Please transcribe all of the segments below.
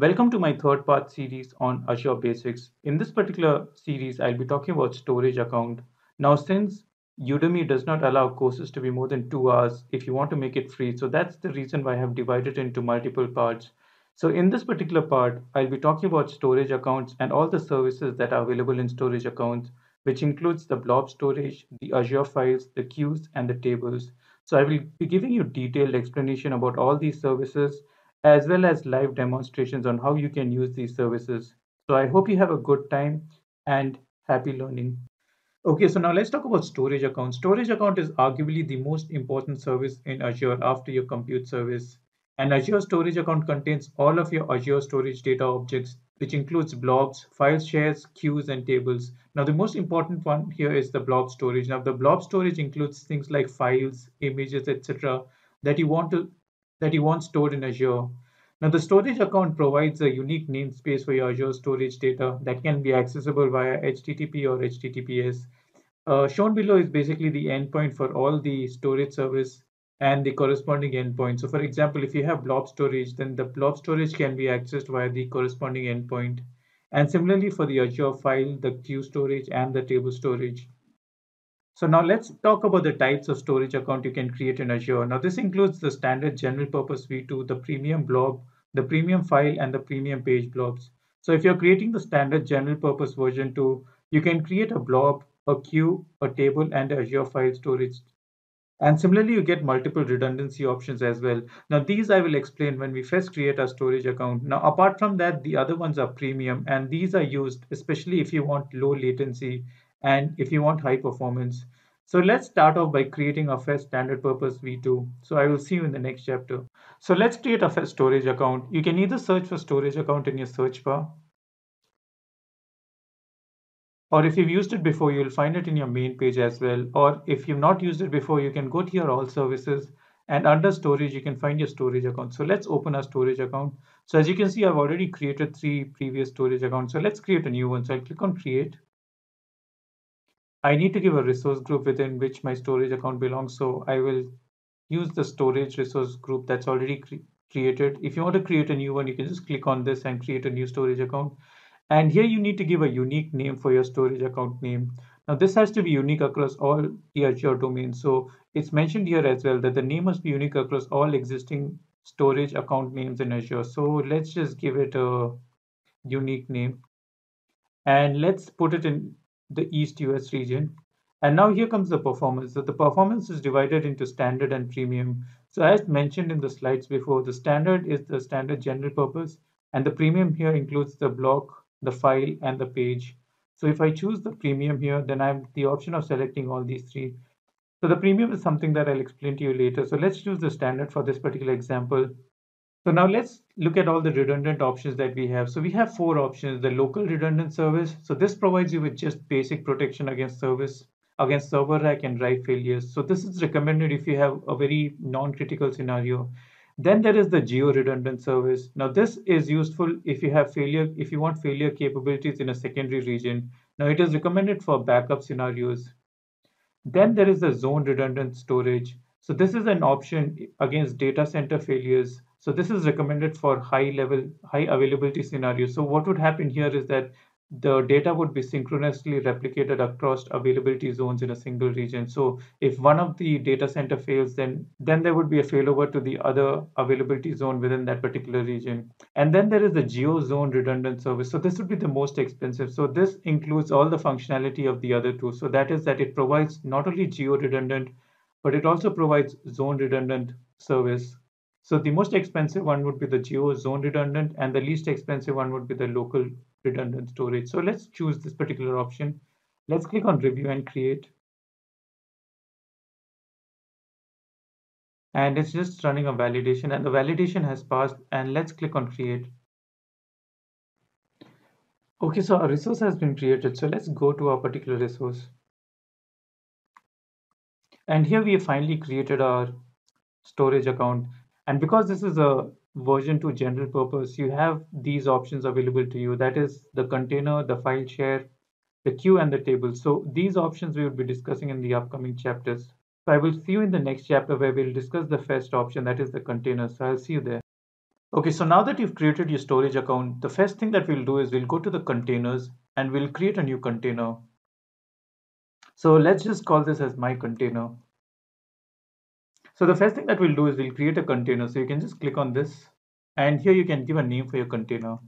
Welcome to my third part series on Azure Basics. In this particular series, I'll be talking about storage account. Now, since Udemy does not allow courses to be more than two hours if you want to make it free, so that's the reason why I have divided it into multiple parts. So in this particular part, I'll be talking about storage accounts and all the services that are available in storage accounts, which includes the blob storage, the Azure files, the queues, and the tables. So I will be giving you detailed explanation about all these services as well as live demonstrations on how you can use these services. So I hope you have a good time and happy learning. Okay, so now let's talk about storage account. Storage account is arguably the most important service in Azure after your compute service. An Azure storage account contains all of your Azure storage data objects, which includes blobs, file shares, queues, and tables. Now, the most important one here is the blob storage. Now, the blob storage includes things like files, images, etc. that you want to that you want stored in Azure. Now, the storage account provides a unique namespace for your Azure storage data that can be accessible via HTTP or HTTPS. Uh, shown below is basically the endpoint for all the storage service and the corresponding endpoint. So for example, if you have blob storage, then the blob storage can be accessed via the corresponding endpoint. And similarly for the Azure file, the queue storage and the table storage. So now let's talk about the types of storage account you can create in Azure. Now this includes the standard general purpose v2, the premium blob, the premium file, and the premium page blobs. So if you're creating the standard general purpose version 2, you can create a blob, a queue, a table, and Azure file storage. And similarly, you get multiple redundancy options as well. Now, these I will explain when we first create our storage account. Now, apart from that, the other ones are premium, and these are used especially if you want low latency and if you want high performance. So let's start off by creating our first standard purpose v2. So I will see you in the next chapter. So let's create a first storage account. You can either search for storage account in your search bar. Or if you've used it before, you'll find it in your main page as well. Or if you've not used it before, you can go to your all services and under storage, you can find your storage account. So let's open our storage account. So as you can see, I've already created three previous storage accounts. So let's create a new one. So I'll click on create. I need to give a resource group within which my storage account belongs. So I will use the storage resource group that's already cre created. If you want to create a new one, you can just click on this and create a new storage account. And here you need to give a unique name for your storage account name. Now this has to be unique across all the Azure domains. So it's mentioned here as well that the name must be unique across all existing storage account names in Azure. So let's just give it a unique name. And let's put it in the East US region. And now here comes the performance. So the performance is divided into standard and premium. So as mentioned in the slides before, the standard is the standard general purpose and the premium here includes the block, the file and the page. So if I choose the premium here, then I have the option of selecting all these three. So the premium is something that I'll explain to you later. So let's choose the standard for this particular example. So now let's look at all the redundant options that we have. So we have four options, the local redundant service. So this provides you with just basic protection against service, against server rack and write failures. So this is recommended if you have a very non-critical scenario. Then there is the geo redundant service. Now this is useful if you have failure, if you want failure capabilities in a secondary region. Now it is recommended for backup scenarios. Then there is the zone redundant storage. So this is an option against data center failures. So this is recommended for high level, high availability scenarios. So what would happen here is that the data would be synchronously replicated across availability zones in a single region. So if one of the data center fails, then then there would be a failover to the other availability zone within that particular region. And then there is the geo zone redundant service. So this would be the most expensive. So this includes all the functionality of the other two. So that is that it provides not only geo redundant, but it also provides zone redundant service so the most expensive one would be the geo zone redundant and the least expensive one would be the local redundant storage. So let's choose this particular option. Let's click on review and create. And it's just running a validation and the validation has passed and let's click on create. Okay, so our resource has been created. So let's go to our particular resource. And here we have finally created our storage account and because this is a version 2 general purpose, you have these options available to you. That is the container, the file share, the queue, and the table. So these options we will be discussing in the upcoming chapters. So I will see you in the next chapter where we'll discuss the first option, that is the container. So I'll see you there. Okay, so now that you've created your storage account, the first thing that we'll do is we'll go to the containers and we'll create a new container. So let's just call this as my container. So the first thing that we'll do is we'll create a container. So you can just click on this and here you can give a name for your container.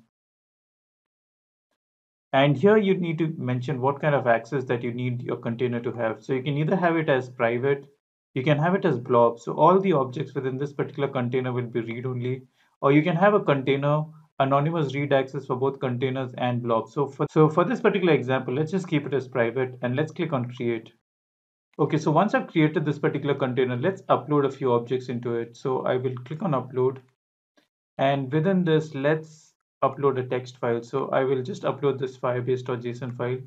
And here you need to mention what kind of access that you need your container to have. So you can either have it as private, you can have it as blob. So all the objects within this particular container will be read only or you can have a container anonymous read access for both containers and blobs. So for, so for this particular example, let's just keep it as private and let's click on create. Okay, so once I've created this particular container, let's upload a few objects into it. So I will click on upload and within this, let's upload a text file. So I will just upload this firebase.json file.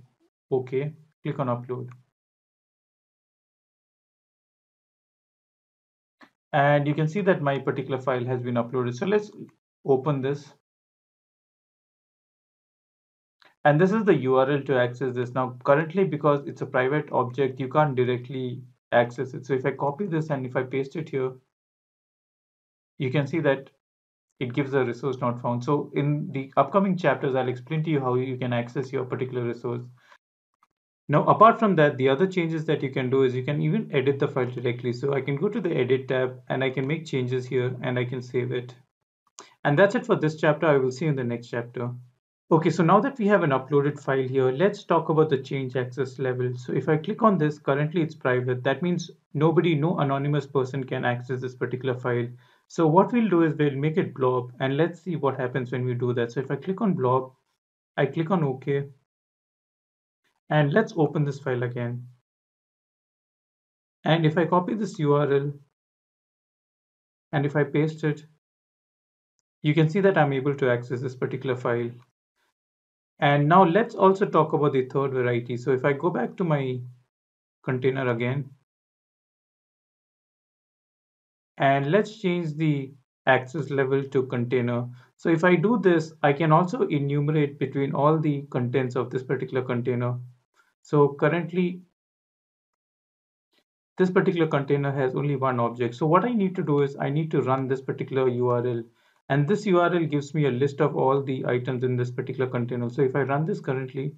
Okay, click on upload. and you can see that my particular file has been uploaded. So let's open this. And this is the URL to access this. Now, currently, because it's a private object, you can't directly access it. So if I copy this and if I paste it here, you can see that it gives a resource not found. So in the upcoming chapters, I'll explain to you how you can access your particular resource. Now, apart from that, the other changes that you can do is you can even edit the file directly. So I can go to the edit tab and I can make changes here and I can save it. And that's it for this chapter. I will see you in the next chapter. Okay, so now that we have an uploaded file here, let's talk about the change access level. So if I click on this, currently it's private. That means nobody, no anonymous person can access this particular file. So what we'll do is we'll make it blob and let's see what happens when we do that. So if I click on blob, I click on OK and let's open this file again. And if I copy this URL and if I paste it, you can see that I'm able to access this particular file. And now let's also talk about the third variety. So if I go back to my container again, and let's change the access level to container. So if I do this, I can also enumerate between all the contents of this particular container. So currently, this particular container has only one object. So what I need to do is I need to run this particular URL and this URL gives me a list of all the items in this particular container. So if I run this currently,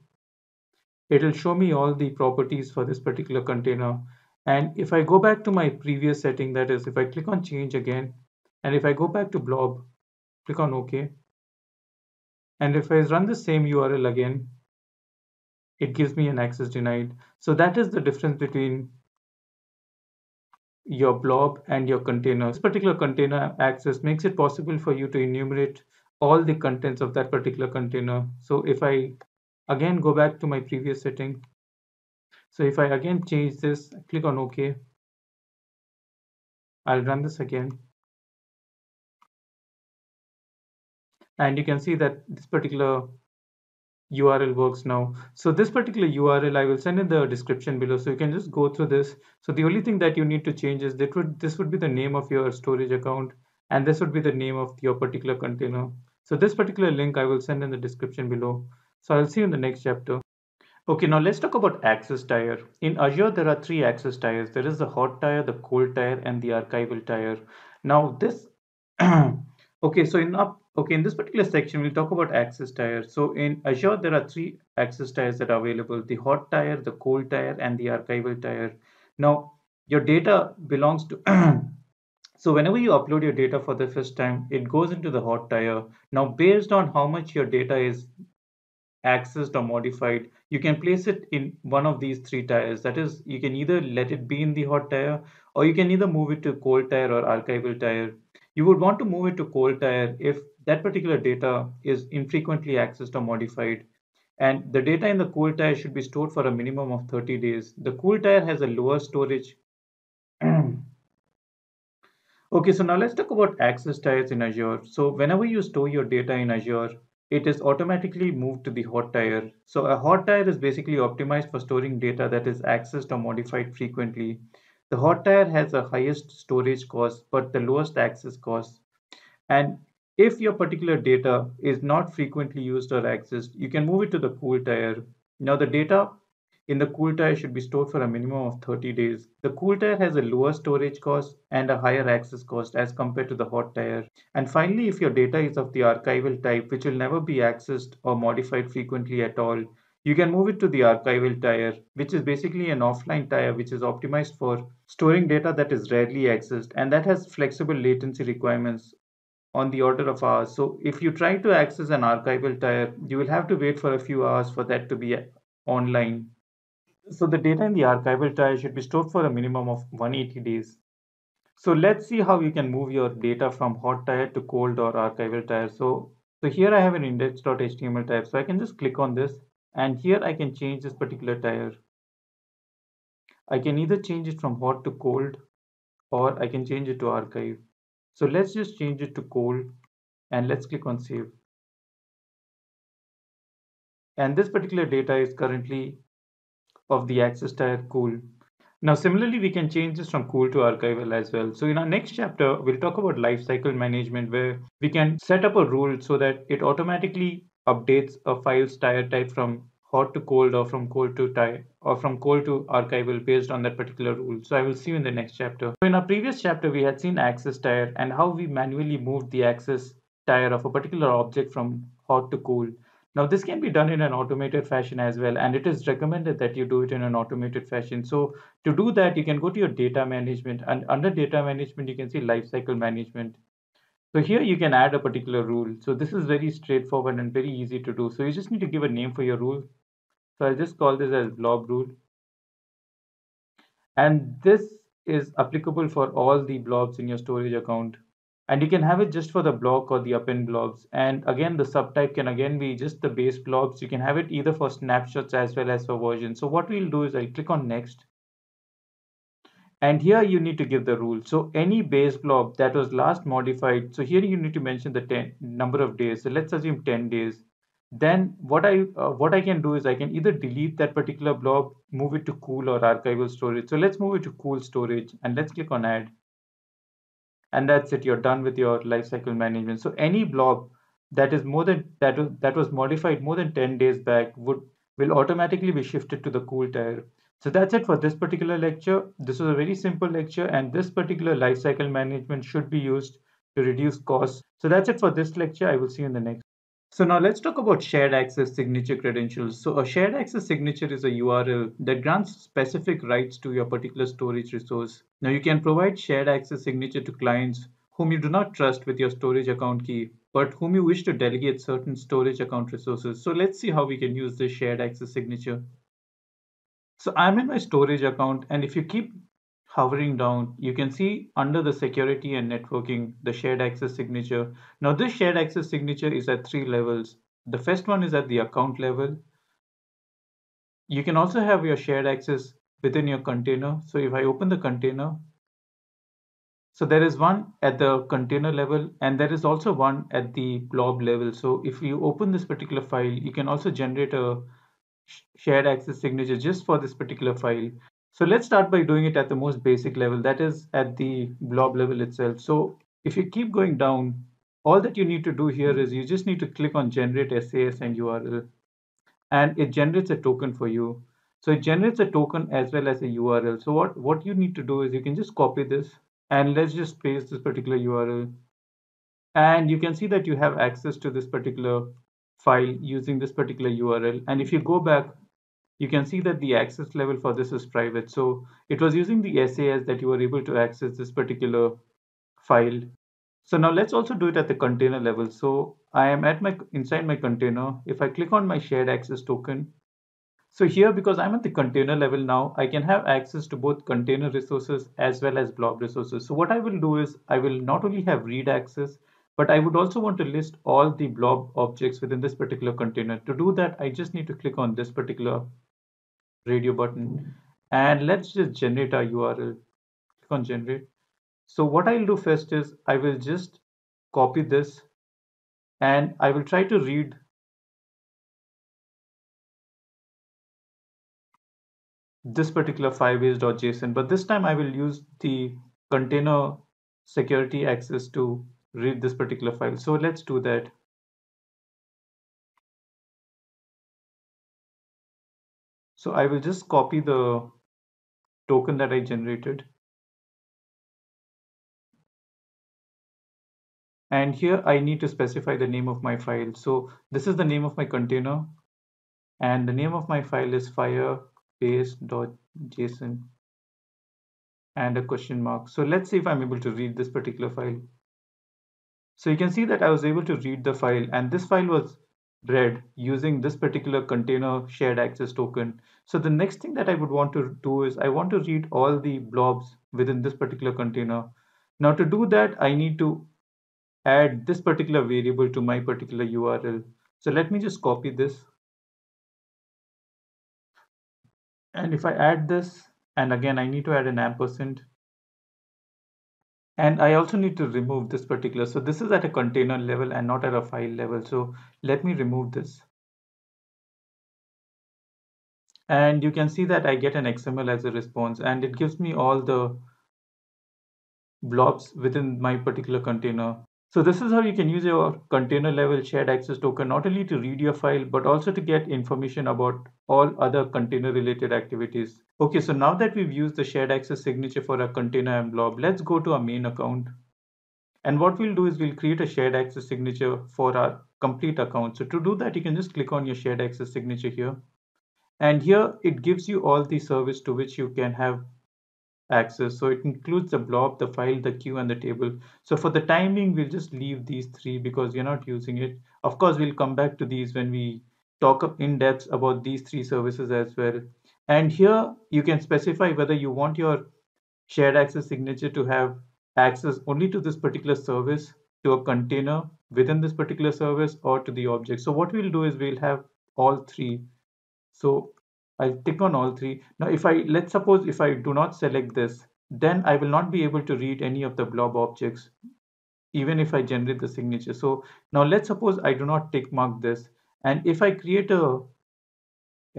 it'll show me all the properties for this particular container. And if I go back to my previous setting, that is, if I click on change again, and if I go back to blob, click on OK. And if I run the same URL again, it gives me an access denied. So that is the difference between your blob and your container. This particular container access makes it possible for you to enumerate all the contents of that particular container. So if I again go back to my previous setting, so if I again change this, click on OK, I'll run this again. And you can see that this particular URL works now. So this particular URL I will send in the description below. So you can just go through this. So the only thing that you need to change is that would this would be the name of your storage account and this would be the name of your particular container. So this particular link I will send in the description below. So I'll see you in the next chapter. Okay, now let's talk about access tier. In Azure, there are three access tiers. There is the hot tier, the cold tier, and the archival tier. Now this, okay, so in up Okay, in this particular section, we'll talk about access tires So in Azure, there are three access tires that are available, the hot tire the cold tire and the archival tire. Now, your data belongs to, so whenever you upload your data for the first time, it goes into the hot tire. Now, based on how much your data is accessed or modified, you can place it in one of these three tires. That is, you can either let it be in the hot tire or you can either move it to cold tire or archival tier. You would want to move it to cold tier if that particular data is infrequently accessed or modified. And the data in the cold tier should be stored for a minimum of 30 days. The cold tier has a lower storage. okay, so now let's talk about access tiers in Azure. So whenever you store your data in Azure, it is automatically moved to the hot tier. So a hot tier is basically optimized for storing data that is accessed or modified frequently. The hot tier has the highest storage cost, but the lowest access cost. And if your particular data is not frequently used or accessed, you can move it to the cool tier. Now the data in the cool tier should be stored for a minimum of 30 days. The cool tier has a lower storage cost and a higher access cost as compared to the hot tier. And finally, if your data is of the archival type, which will never be accessed or modified frequently at all, you can move it to the archival tier, which is basically an offline tier which is optimized for storing data that is rarely accessed and that has flexible latency requirements on the order of hours. So if you try to access an archival tier, you will have to wait for a few hours for that to be online. So the data in the archival tier should be stored for a minimum of 180 days. So let's see how you can move your data from hot tier to cold or archival tier. So, so here I have an index.html type. So I can just click on this and here I can change this particular tire. I can either change it from hot to cold or I can change it to archive. So let's just change it to cold and let's click on save. And this particular data is currently of the access tier cool. Now, similarly, we can change this from cool to archival as well. So in our next chapter, we'll talk about lifecycle management where we can set up a rule so that it automatically updates a file's tier type from hot to cold or from cold to tier or from cold to archival based on that particular rule. So I will see you in the next chapter. So in our previous chapter, we had seen access tier and how we manually moved the access tier of a particular object from hot to cold. Now this can be done in an automated fashion as well and it is recommended that you do it in an automated fashion. So to do that you can go to your data management and under data management you can see lifecycle management. So here you can add a particular rule. So this is very straightforward and very easy to do. So you just need to give a name for your rule. So I'll just call this as blob rule. And this is applicable for all the blobs in your storage account and you can have it just for the block or the append blobs and again the subtype can again be just the base blobs you can have it either for snapshots as well as for versions so what we'll do is i'll click on next and here you need to give the rule. So any base blob that was last modified so here you need to mention the 10 number of days. So let's assume 10 days. Then what i uh, what i can do is i can either delete that particular blob move it to cool or archival storage. So let's move it to cool storage and let's click on add. And that's it. You're done with your lifecycle management. So any blob that is more than that that was modified more than 10 days back would will automatically be shifted to the cool tier so that's it for this particular lecture this was a very simple lecture and this particular lifecycle management should be used to reduce costs so that's it for this lecture i will see you in the next so now let's talk about shared access signature credentials. So a shared access signature is a URL that grants specific rights to your particular storage resource. Now you can provide shared access signature to clients whom you do not trust with your storage account key, but whom you wish to delegate certain storage account resources. So let's see how we can use this shared access signature. So I'm in my storage account and if you keep hovering down, you can see under the security and networking, the shared access signature. Now this shared access signature is at three levels. The first one is at the account level. You can also have your shared access within your container. So if I open the container, so there is one at the container level and there is also one at the blob level. So if you open this particular file, you can also generate a shared access signature just for this particular file. So let's start by doing it at the most basic level, that is at the blob level itself. So if you keep going down, all that you need to do here is you just need to click on generate SAS and URL and it generates a token for you. So it generates a token as well as a URL. So what, what you need to do is you can just copy this and let's just paste this particular URL. And you can see that you have access to this particular file using this particular URL. And if you go back you can see that the access level for this is private. So it was using the SAS that you were able to access this particular file. So now let's also do it at the container level. So I am at my inside my container. If I click on my shared access token, so here because I'm at the container level now, I can have access to both container resources as well as blob resources. So what I will do is I will not only have read access, but I would also want to list all the blob objects within this particular container. To do that, I just need to click on this particular radio button and let's just generate our URL. Click on generate. So what I'll do first is I will just copy this and I will try to read this particular firebase.json, but this time I will use the container security access to read this particular file. So let's do that. So I will just copy the token that I generated. And here I need to specify the name of my file. So this is the name of my container and the name of my file is firebase.json and a question mark. So let's see if I'm able to read this particular file. So you can see that I was able to read the file and this file was read using this particular container shared access token. So the next thing that I would want to do is I want to read all the blobs within this particular container. Now to do that, I need to add this particular variable to my particular URL. So let me just copy this. And if I add this, and again, I need to add an ampersand. And I also need to remove this particular. So this is at a container level and not at a file level. So let me remove this. And you can see that I get an XML as a response and it gives me all the blobs within my particular container. So this is how you can use your container level shared access token not only to read your file but also to get information about all other container related activities. Okay, so now that we've used the shared access signature for our container and blob, let's go to our main account. And what we'll do is we'll create a shared access signature for our complete account. So to do that, you can just click on your shared access signature here. And here it gives you all the service to which you can have access. So it includes the blob, the file, the queue, and the table. So for the timing, we'll just leave these three because we're not using it. Of course, we'll come back to these when we talk up in depth about these three services as well. And here you can specify whether you want your shared access signature to have access only to this particular service, to a container within this particular service, or to the object. So what we'll do is we'll have all three. So I'll tick on all three. Now, if I, let's suppose if I do not select this, then I will not be able to read any of the blob objects, even if I generate the signature. So now let's suppose I do not tick mark this. And if I create a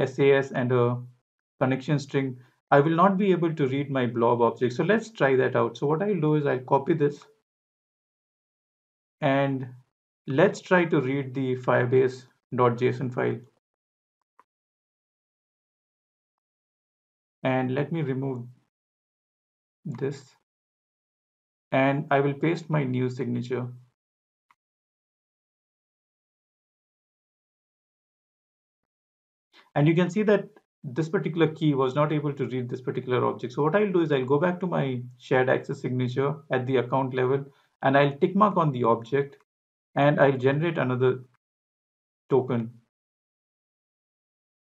SAS and a connection string, I will not be able to read my blob object. So let's try that out. So what I'll do is I'll copy this and let's try to read the firebase.json file. And let me remove this and I will paste my new signature. And you can see that this particular key was not able to read this particular object. So what I'll do is I'll go back to my shared access signature at the account level and I'll tick mark on the object and I'll generate another token.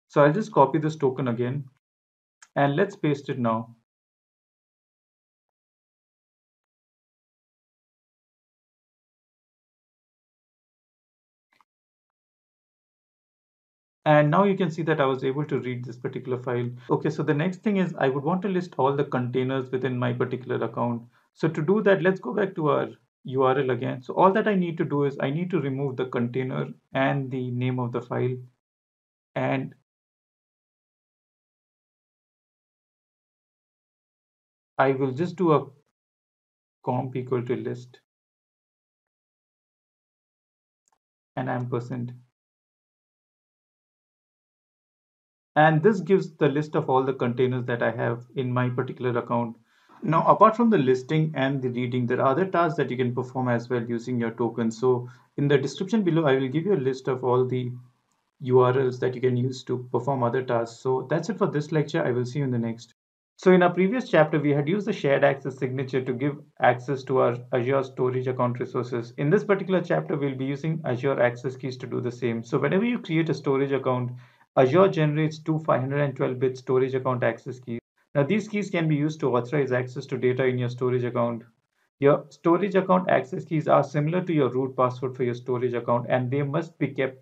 So I'll just copy this token again and let's paste it now. And now you can see that I was able to read this particular file. Okay, so the next thing is I would want to list all the containers within my particular account. So to do that, let's go back to our URL again. So all that I need to do is I need to remove the container and the name of the file. And I will just do a comp equal to list and ampersand. And this gives the list of all the containers that I have in my particular account. Now, apart from the listing and the reading, there are other tasks that you can perform as well using your token. So in the description below, I will give you a list of all the URLs that you can use to perform other tasks. So that's it for this lecture. I will see you in the next. So in our previous chapter, we had used the shared access signature to give access to our Azure storage account resources. In this particular chapter, we'll be using Azure access keys to do the same. So whenever you create a storage account, Azure generates two 512-bit storage account access keys. Now these keys can be used to authorize access to data in your storage account. Your storage account access keys are similar to your root password for your storage account and they must be kept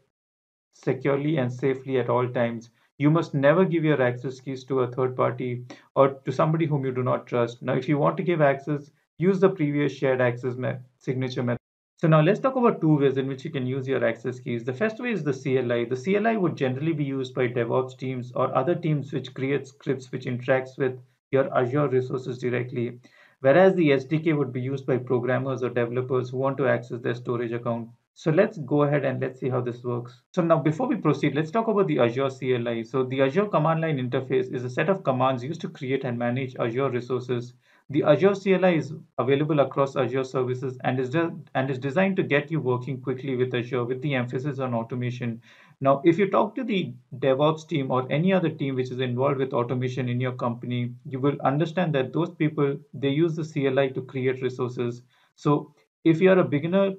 securely and safely at all times. You must never give your access keys to a third party or to somebody whom you do not trust. Now, if you want to give access, use the previous shared access me signature method. So now let's talk about two ways in which you can use your access keys. The first way is the CLI. The CLI would generally be used by DevOps teams or other teams which create scripts which interacts with your Azure resources directly. Whereas the SDK would be used by programmers or developers who want to access their storage account So let's go ahead and let's see how this works. So now before we proceed, let's talk about the Azure CLI. So the Azure command line interface is a set of commands used to create and manage Azure resources. The Azure CLI is available across Azure services and is, and is designed to get you working quickly with Azure with the emphasis on automation. Now, if you talk to the DevOps team or any other team which is involved with automation in your company, you will understand that those people, they use the CLI to create resources. So if you are a beginner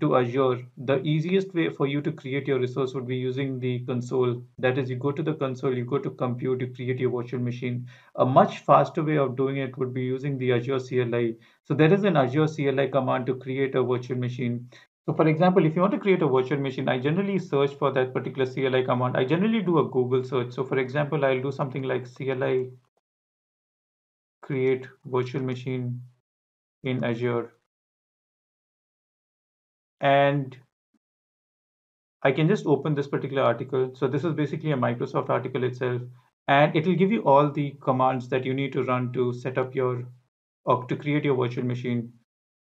to Azure, the easiest way for you to create your resource would be using the console. That is, you go to the console, you go to compute, you create your virtual machine. A much faster way of doing it would be using the Azure CLI. So there is an Azure CLI command to create a virtual machine. So for example, if you want to create a virtual machine, I generally search for that particular CLI command. I generally do a Google search. So for example, I'll do something like CLI create virtual machine in Azure and I can just open this particular article. So this is basically a Microsoft article itself, and it will give you all the commands that you need to run to set up your or to create your virtual machine.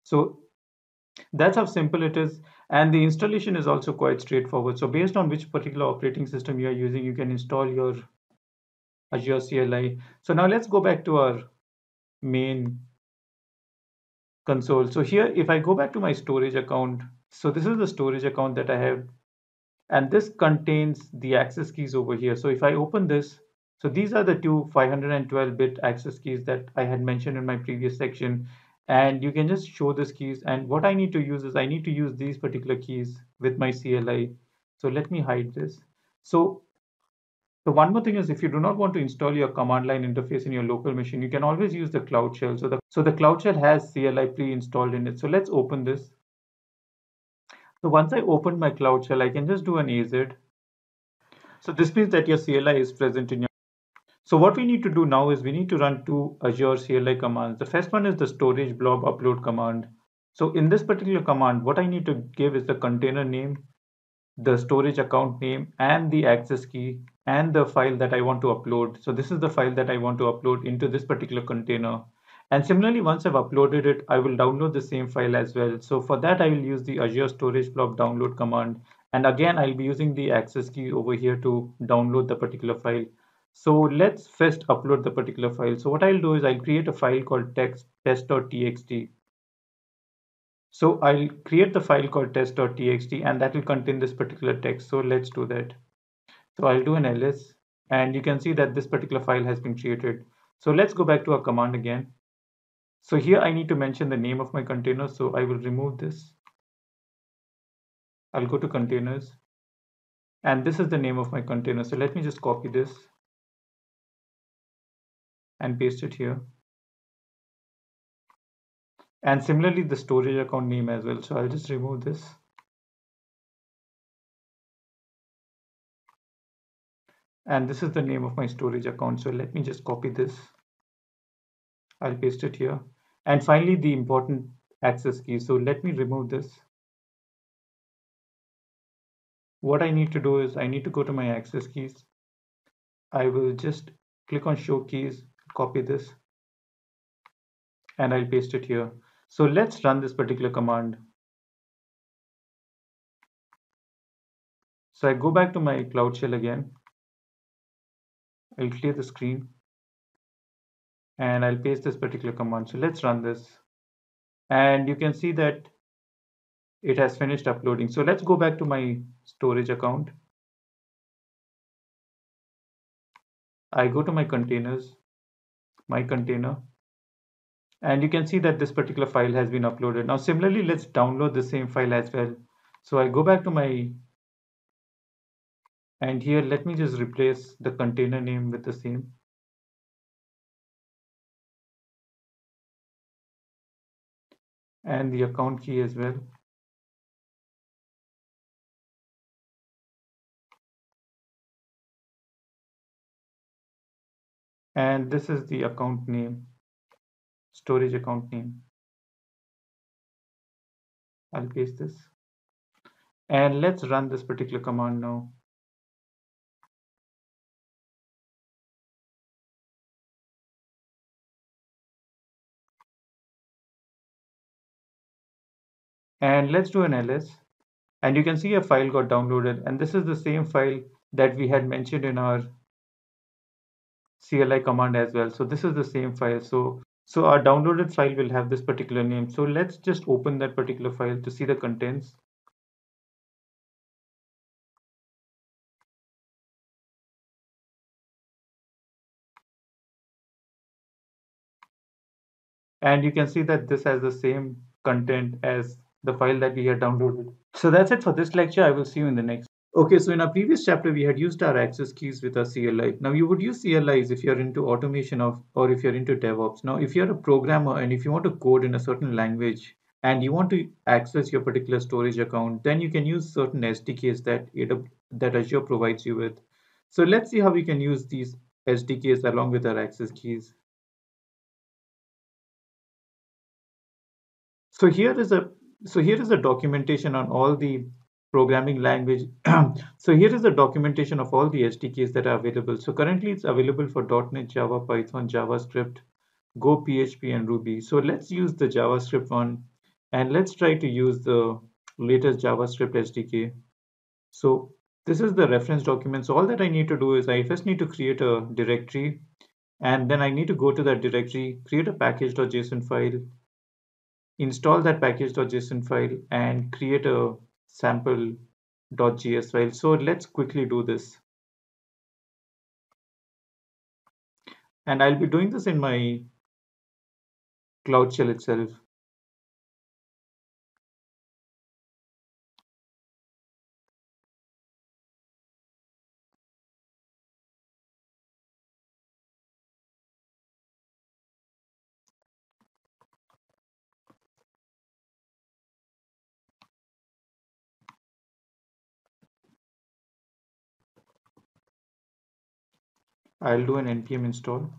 So that's how simple it is. And the installation is also quite straightforward. So based on which particular operating system you are using, you can install your Azure CLI. So now let's go back to our main console. So here, if I go back to my storage account, so this is the storage account that I have. And this contains the access keys over here. So if I open this, so these are the two 512-bit access keys that I had mentioned in my previous section. And you can just show these keys. And what I need to use is I need to use these particular keys with my CLI. So let me hide this. So the one more thing is if you do not want to install your command line interface in your local machine, you can always use the Cloud Shell. So the, so the Cloud Shell has CLI pre-installed in it. So let's open this. So once I open my Cloud Shell, I can just do an AZ. So this means that your CLI is present in your. So what we need to do now is we need to run two Azure CLI commands. The first one is the storage blob upload command. So in this particular command, what I need to give is the container name, the storage account name, and the access key, and the file that I want to upload. So this is the file that I want to upload into this particular container. And similarly, once I've uploaded it, I will download the same file as well. So for that, I will use the Azure Storage Blob download command. And again, I'll be using the access key over here to download the particular file. So let's first upload the particular file. So what I'll do is I'll create a file called text test.txt. So I'll create the file called test.txt and that will contain this particular text. So let's do that. So I'll do an ls and you can see that this particular file has been created. So let's go back to our command again. So here I need to mention the name of my container. So I will remove this. I'll go to containers and this is the name of my container. So let me just copy this and paste it here. And similarly, the storage account name as well. So I'll just remove this. And this is the name of my storage account. So let me just copy this I'll paste it here. And finally, the important access key. So let me remove this. What I need to do is I need to go to my access keys. I will just click on show keys, copy this, and I'll paste it here. So let's run this particular command. So I go back to my Cloud Shell again. I'll clear the screen and I'll paste this particular command. So let's run this. And you can see that it has finished uploading. So let's go back to my storage account. I go to my containers, my container, and you can see that this particular file has been uploaded. Now, similarly, let's download the same file as well. So I go back to my, and here, let me just replace the container name with the same. And the account key as well. And this is the account name, storage account name. I'll paste this. And let's run this particular command now. And let's do an ls and you can see a file got downloaded and this is the same file that we had mentioned in our CLI command as well. So this is the same file. So, so our downloaded file will have this particular name. So let's just open that particular file to see the contents. And you can see that this has the same content as the file that we had downloaded. So that's it for this lecture. I will see you in the next. Okay, so in our previous chapter, we had used our access keys with our CLI. Now you would use CLIs if you're into automation of, or if you're into DevOps. Now, if you're a programmer and if you want to code in a certain language and you want to access your particular storage account, then you can use certain SDKs that, that Azure provides you with. So let's see how we can use these SDKs along with our access keys. So here is a so here is the documentation on all the programming language. so here is the documentation of all the SDKs that are available. So currently it's available for .NET, Java, Python, JavaScript, Go, PHP, and Ruby. So let's use the JavaScript one and let's try to use the latest JavaScript SDK. So this is the reference document. So all that I need to do is I first need to create a directory and then I need to go to that directory, create a package.json file, install that package.json file and create a sample.js file. So let's quickly do this. And I'll be doing this in my Cloud Shell itself. I'll do an npm install.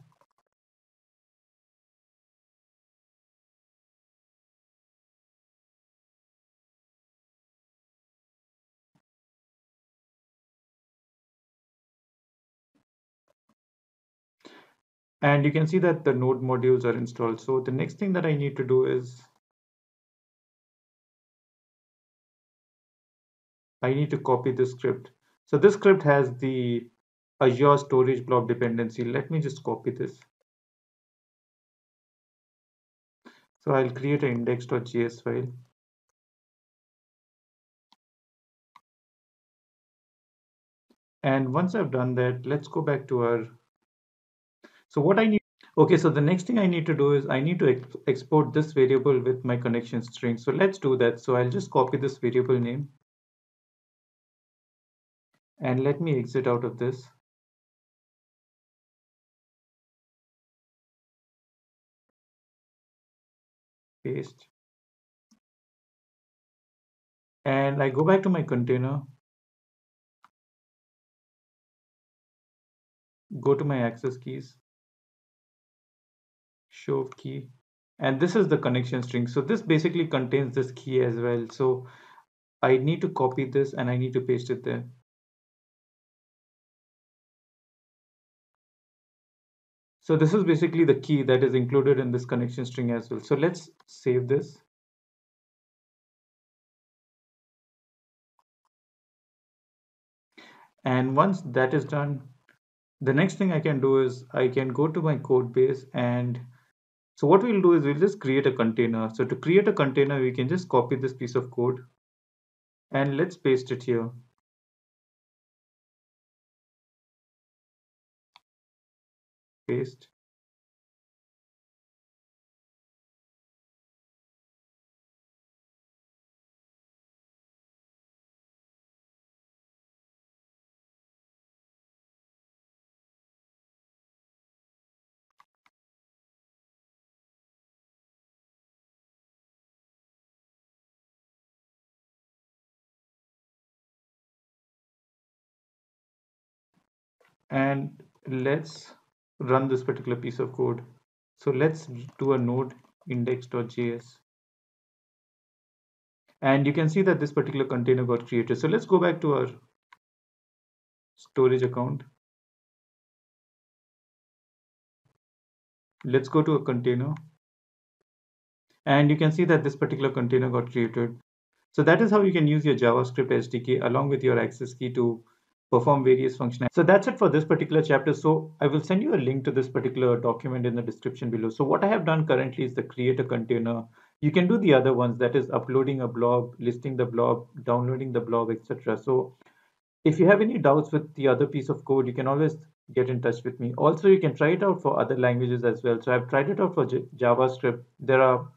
And you can see that the node modules are installed. So the next thing that I need to do is I need to copy this script. So this script has the Azure storage blob dependency. Let me just copy this. So I'll create an index.js file. And once I've done that, let's go back to our. So what I need. Okay, so the next thing I need to do is I need to ex export this variable with my connection string. So let's do that. So I'll just copy this variable name. And let me exit out of this. Paste. And I go back to my container. Go to my access keys. Show key. And this is the connection string. So this basically contains this key as well. So I need to copy this and I need to paste it there So this is basically the key that is included in this connection string as well. So let's save this. And once that is done, the next thing I can do is I can go to my code base and so what we'll do is we'll just create a container. So to create a container, we can just copy this piece of code and let's paste it here. Paste. And let's run this particular piece of code. So let's do a node index.js. And you can see that this particular container got created. So let's go back to our storage account. Let's go to a container. And you can see that this particular container got created. So that is how you can use your JavaScript SDK along with your access key to perform various functions. So that's it for this particular chapter. So I will send you a link to this particular document in the description below. So what I have done currently is the create a container. You can do the other ones that is uploading a blob, listing the blob, downloading the blob, etc. So if you have any doubts with the other piece of code, you can always get in touch with me. Also, you can try it out for other languages as well. So I've tried it out for JavaScript. There are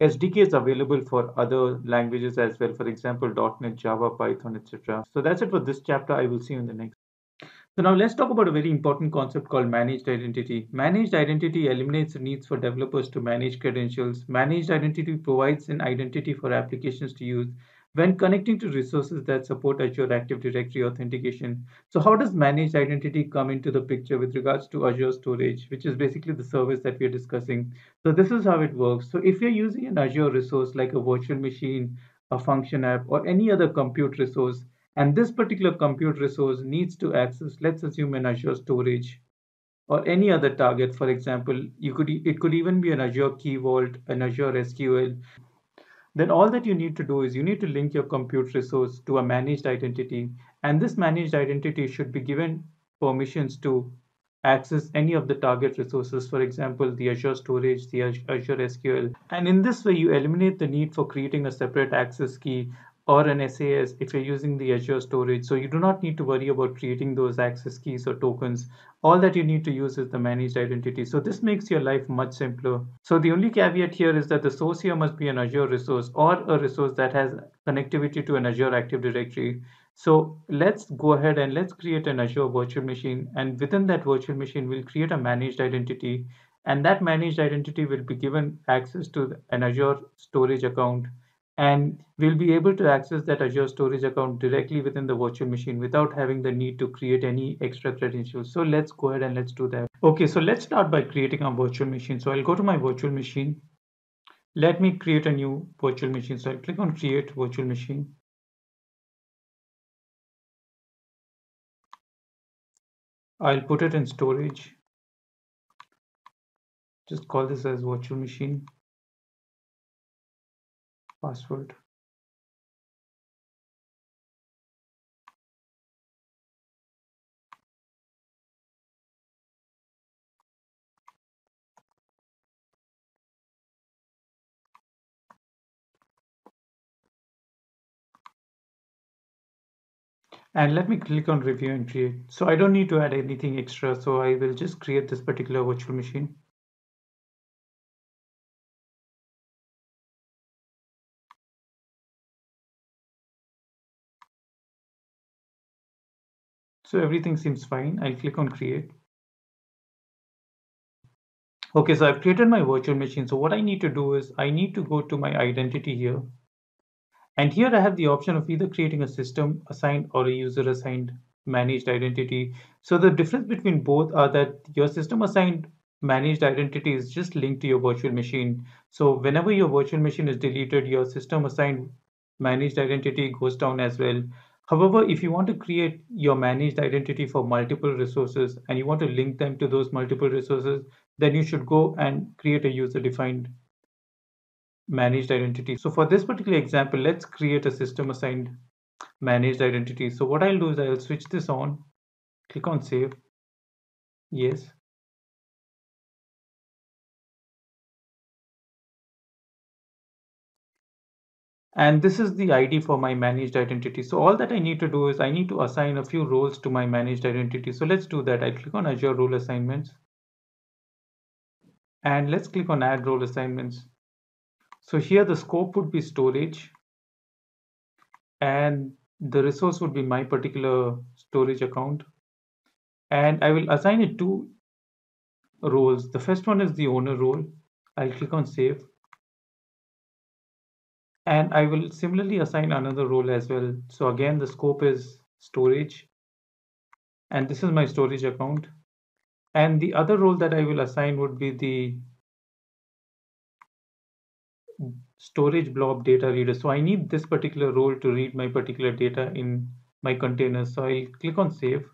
SDKs available for other languages as well. For example, .NET, Java, Python, etc. So that's it for this chapter. I will see you in the next. So now let's talk about a very important concept called managed identity. Managed identity eliminates the needs for developers to manage credentials. Managed identity provides an identity for applications to use when connecting to resources that support Azure Active Directory authentication. So how does managed identity come into the picture with regards to Azure Storage, which is basically the service that we are discussing. So this is how it works. So if you're using an Azure resource like a virtual machine, a function app, or any other compute resource, and this particular compute resource needs to access, let's assume an Azure Storage, or any other target. For example, you could it could even be an Azure Key Vault, an Azure SQL, then all that you need to do is you need to link your compute resource to a managed identity. And this managed identity should be given permissions to access any of the target resources, for example, the Azure Storage, the Azure SQL. And in this way, you eliminate the need for creating a separate access key or an SAS if you're using the Azure storage. So you do not need to worry about creating those access keys or tokens. All that you need to use is the managed identity. So this makes your life much simpler. So the only caveat here is that the source here must be an Azure resource or a resource that has connectivity to an Azure Active Directory. So let's go ahead and let's create an Azure virtual machine. And within that virtual machine, we'll create a managed identity. And that managed identity will be given access to an Azure storage account and we'll be able to access that Azure storage account directly within the virtual machine without having the need to create any extra credentials. So let's go ahead and let's do that. Okay, so let's start by creating a virtual machine. So I'll go to my virtual machine. Let me create a new virtual machine. So I'll click on create virtual machine. I'll put it in storage. Just call this as virtual machine password. And let me click on review and create so I don't need to add anything extra so I will just create this particular virtual machine So everything seems fine. I'll click on create. Okay, so I've created my virtual machine. So what I need to do is I need to go to my identity here. And here I have the option of either creating a system assigned or a user assigned managed identity. So the difference between both are that your system assigned managed identity is just linked to your virtual machine. So whenever your virtual machine is deleted, your system assigned managed identity goes down as well. However, if you want to create your managed identity for multiple resources and you want to link them to those multiple resources, then you should go and create a user defined managed identity. So for this particular example, let's create a system assigned managed identity. So what I'll do is I'll switch this on, click on save. Yes. And this is the ID for my managed identity. So all that I need to do is I need to assign a few roles to my managed identity. So let's do that. I click on Azure role assignments. And let's click on add role assignments. So here the scope would be storage. And the resource would be my particular storage account. And I will assign it two roles. The first one is the owner role. I'll click on save and I will similarly assign another role as well. So again, the scope is storage and this is my storage account. And the other role that I will assign would be the storage blob data reader. So I need this particular role to read my particular data in my container. So I'll click on save.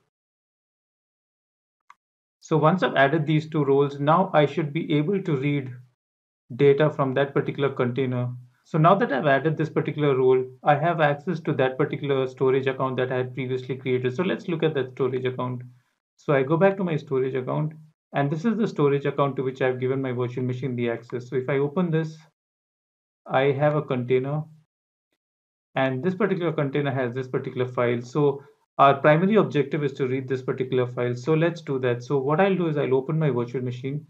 So once I've added these two roles, now I should be able to read data from that particular container So now that I've added this particular role, I have access to that particular storage account that I had previously created. So let's look at that storage account. So I go back to my storage account and this is the storage account to which I've given my virtual machine the access. So if I open this, I have a container and this particular container has this particular file. So our primary objective is to read this particular file. So let's do that. So what I'll do is I'll open my virtual machine.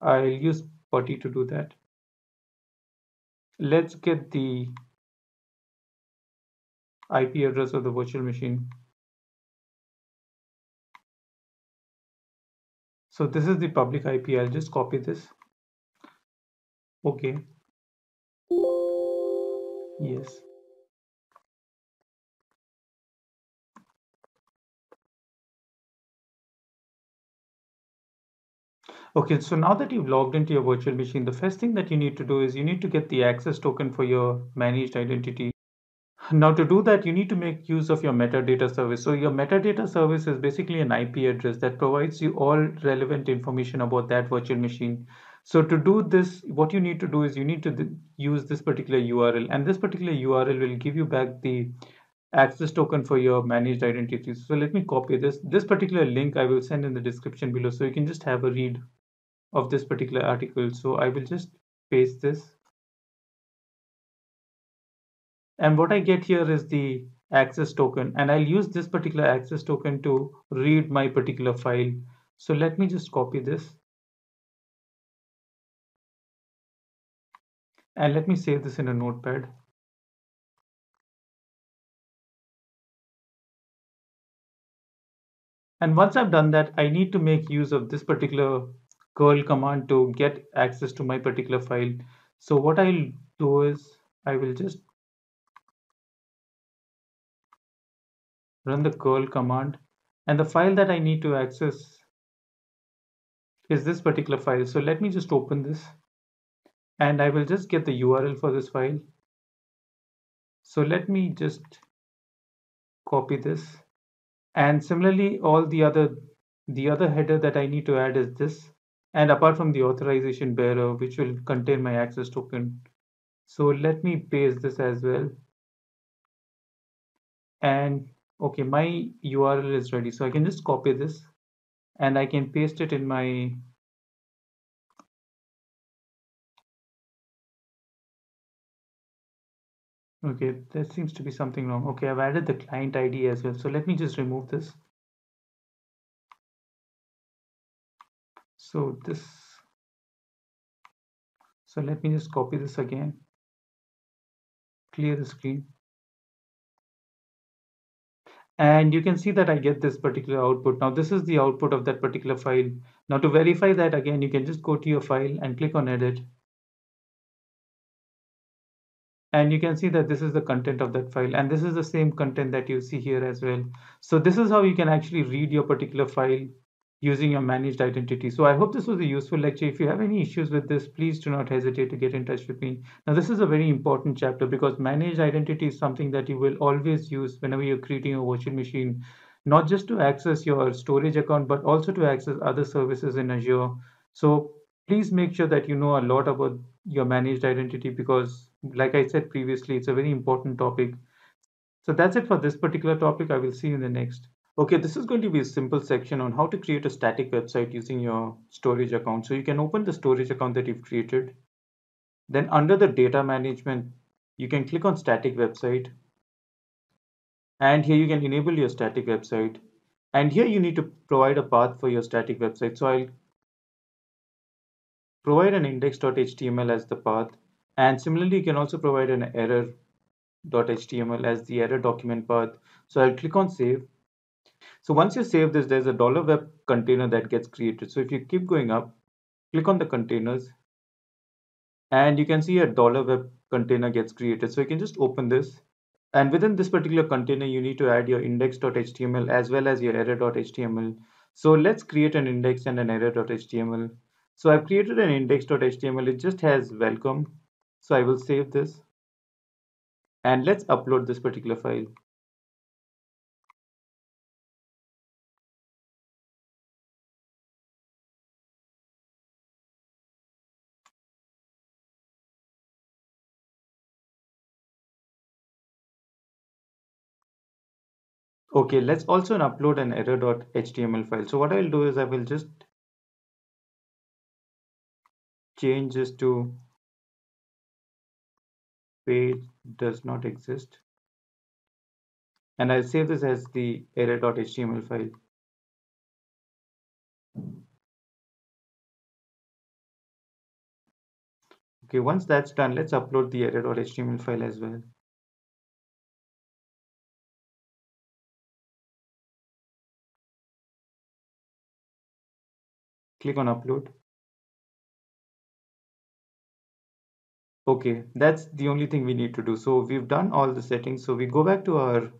I'll use PuTTY to do that. Let's get the IP address of the virtual machine. So this is the public IP. I'll just copy this. Okay. Yes. Okay, so now that you've logged into your virtual machine, the first thing that you need to do is you need to get the access token for your managed identity. Now to do that, you need to make use of your metadata service. So your metadata service is basically an IP address that provides you all relevant information about that virtual machine. So to do this, what you need to do is you need to use this particular URL and this particular URL will give you back the access token for your managed identities. So let me copy this. This particular link I will send in the description below so you can just have a read of this particular article. So I will just paste this. And what I get here is the access token and I'll use this particular access token to read my particular file. So let me just copy this And let me save this in a notepad. And once I've done that, I need to make use of this particular curl command to get access to my particular file. So what I'll do is I will just run the curl command and the file that I need to access is this particular file. So let me just open this and I will just get the URL for this file. So let me just copy this and similarly all the other the other header that I need to add is this and apart from the authorization bearer which will contain my access token. So let me paste this as well and okay my URL is ready so I can just copy this and I can paste it in my Okay, there seems to be something wrong. Okay, I've added the client ID as well. So let me just remove this. So this, so let me just copy this again, clear the screen. And you can see that I get this particular output. Now this is the output of that particular file. Now to verify that again, you can just go to your file and click on edit and you can see that this is the content of that file and this is the same content that you see here as well so this is how you can actually read your particular file using your managed identity so i hope this was a useful lecture if you have any issues with this please do not hesitate to get in touch with me now this is a very important chapter because managed identity is something that you will always use whenever you're creating a virtual machine not just to access your storage account but also to access other services in azure so please make sure that you know a lot about your managed identity because like I said previously, it's a very important topic. So that's it for this particular topic. I will see you in the next. Okay, this is going to be a simple section on how to create a static website using your storage account. So you can open the storage account that you've created. Then under the data management, you can click on static website. And here you can enable your static website. And here you need to provide a path for your static website. So I'll provide an index.html as the path and similarly, you can also provide an error.html as the error document path. So I'll click on save. So once you save this, there's a dollar $web container that gets created. So if you keep going up, click on the containers and you can see a dollar $web container gets created. So you can just open this and within this particular container, you need to add your index.html as well as your error.html. So let's create an index and an error.html. So I've created an index.html. It just has welcome so I will save this and let's upload this particular file. Okay, let's also upload an error.html file. So what I'll do is I will just change this to page does not exist. And I'll save this as the error.html file. Okay, once that's done, let's upload the error.html file as well. Click on upload. Okay, that's the only thing we need to do. So we've done all the settings. So we go back to our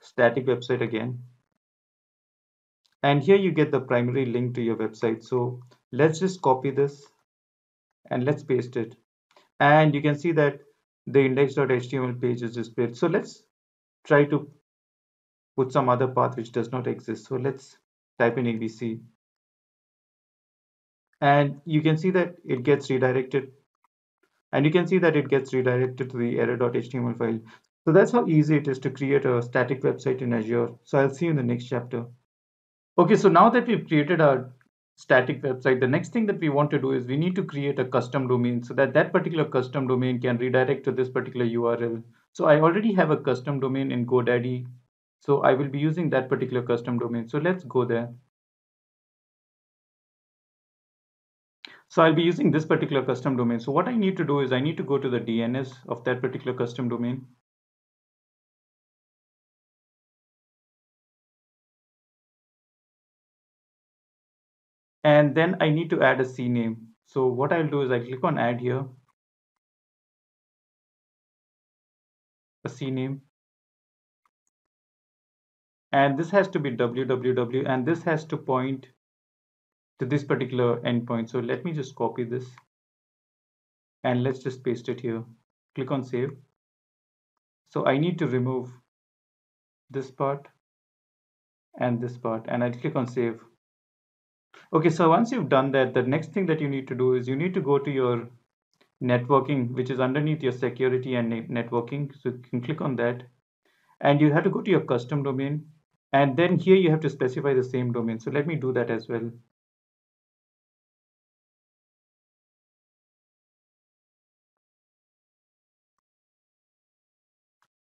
static website again. And here you get the primary link to your website. So let's just copy this and let's paste it. And you can see that the index.html page is displayed. So let's try to put some other path which does not exist. So let's type in ABC. And you can see that it gets redirected. And you can see that it gets redirected to the error.html file. So that's how easy it is to create a static website in Azure. So I'll see you in the next chapter. Okay, so now that we've created our static website, the next thing that we want to do is we need to create a custom domain so that that particular custom domain can redirect to this particular URL. So I already have a custom domain in GoDaddy. So I will be using that particular custom domain. So let's go there. So I'll be using this particular custom domain. So what I need to do is I need to go to the DNS of that particular custom domain. and then I need to add a CNAME. So what I'll do is I click on add here, a CNAME, and this has to be www, and this has to point to this particular endpoint. So let me just copy this, and let's just paste it here. Click on save. So I need to remove this part and this part, and I'll click on save. Okay, so once you've done that, the next thing that you need to do is you need to go to your networking, which is underneath your security and networking. So you can click on that and you have to go to your custom domain. And then here you have to specify the same domain. So let me do that as well.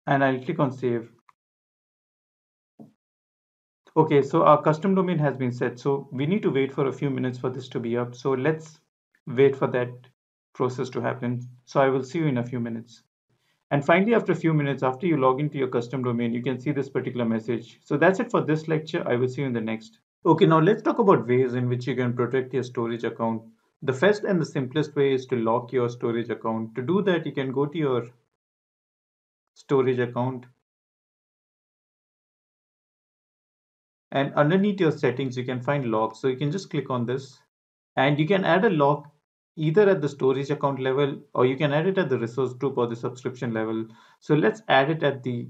And I'll click on save. Okay, so our custom domain has been set. So we need to wait for a few minutes for this to be up. So let's wait for that process to happen. So I will see you in a few minutes. And finally, after a few minutes, after you lock into your custom domain, you can see this particular message. So that's it for this lecture. I will see you in the next. Okay, now let's talk about ways in which you can protect your storage account. The first and the simplest way is to lock your storage account. To do that, you can go to your storage account and underneath your settings you can find locks so you can just click on this and you can add a log either at the storage account level or you can add it at the resource group or the subscription level so let's add it at the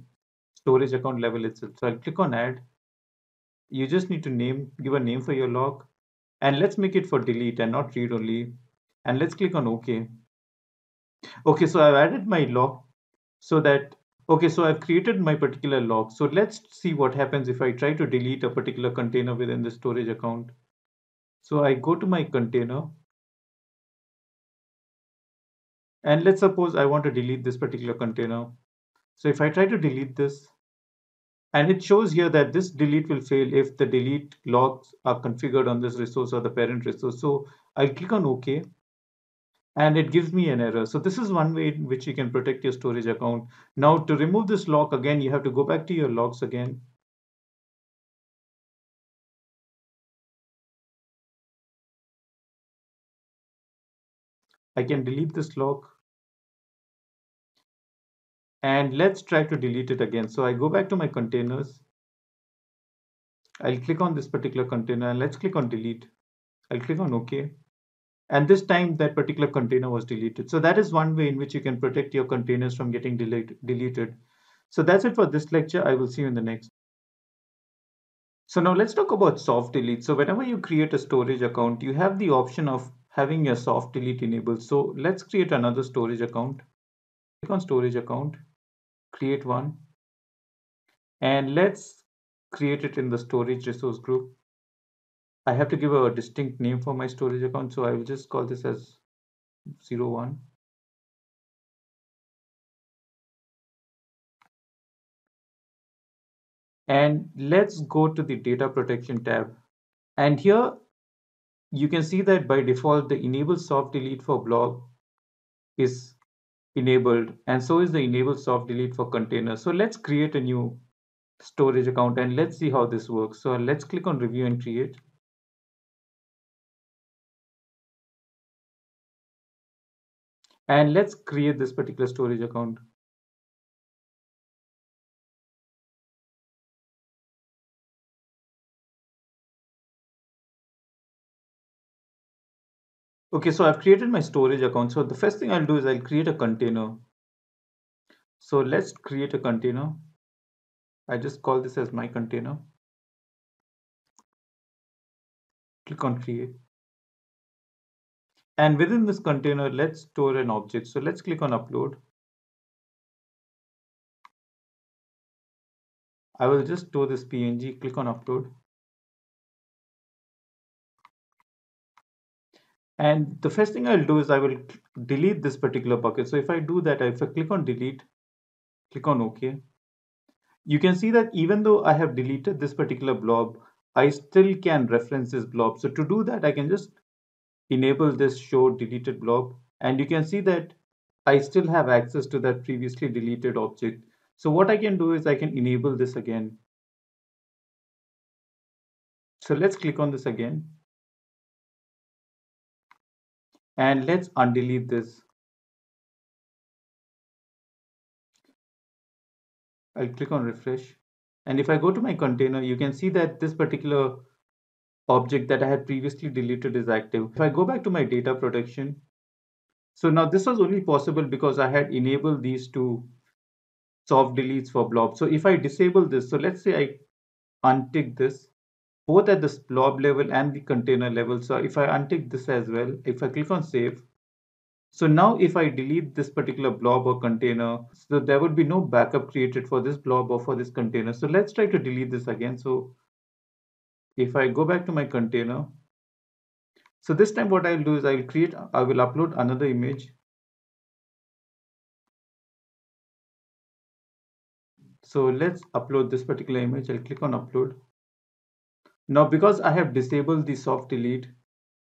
storage account level itself so i'll click on add you just need to name give a name for your lock and let's make it for delete and not read only and let's click on ok okay so i've added my lock so that Okay, so I've created my particular lock. So let's see what happens if I try to delete a particular container within the storage account. So I go to my container. And let's suppose I want to delete this particular container. So if I try to delete this, and it shows here that this delete will fail if the delete locks are configured on this resource or the parent resource. So I'll click on OK and it gives me an error. So this is one way in which you can protect your storage account. Now to remove this lock again, you have to go back to your locks again. I can delete this lock. And let's try to delete it again. So I go back to my containers. I'll click on this particular container and let's click on delete. I'll click on OK and this time that particular container was deleted. So that is one way in which you can protect your containers from getting delete, deleted. So that's it for this lecture. I will see you in the next. So now let's talk about soft delete. So whenever you create a storage account, you have the option of having your soft delete enabled. So let's create another storage account. Click on storage account, create one. And let's create it in the storage resource group. I have to give a distinct name for my storage account. So I will just call this as 01. And let's go to the data protection tab. And here you can see that by default, the enable soft delete for blob is enabled and so is the enable soft delete for container. So let's create a new storage account and let's see how this works. So let's click on review and create. And let's create this particular storage account. Okay, so I've created my storage account. So the first thing I'll do is I'll create a container. So let's create a container. I just call this as my container. Click on create. And within this container, let's store an object. So let's click on upload. I will just store this PNG, click on upload. And the first thing I'll do is I will delete this particular bucket. So if I do that, if I click on delete, click on OK, you can see that even though I have deleted this particular blob, I still can reference this blob. So to do that, I can just enable this show deleted blob. And you can see that I still have access to that previously deleted object. So what I can do is I can enable this again. So let's click on this again. And let's undelete this. I'll click on refresh. And if I go to my container, you can see that this particular object that I had previously deleted is active. If I go back to my data protection, so now this was only possible because I had enabled these two soft deletes for blob. So if I disable this, so let's say I untick this, both at the blob level and the container level. So if I untick this as well, if I click on save, so now if I delete this particular blob or container, so there would be no backup created for this blob or for this container. So let's try to delete this again. So if I go back to my container, so this time what I'll do is I'll create, I will upload another image. So let's upload this particular image. I'll click on upload. Now, because I have disabled the soft delete,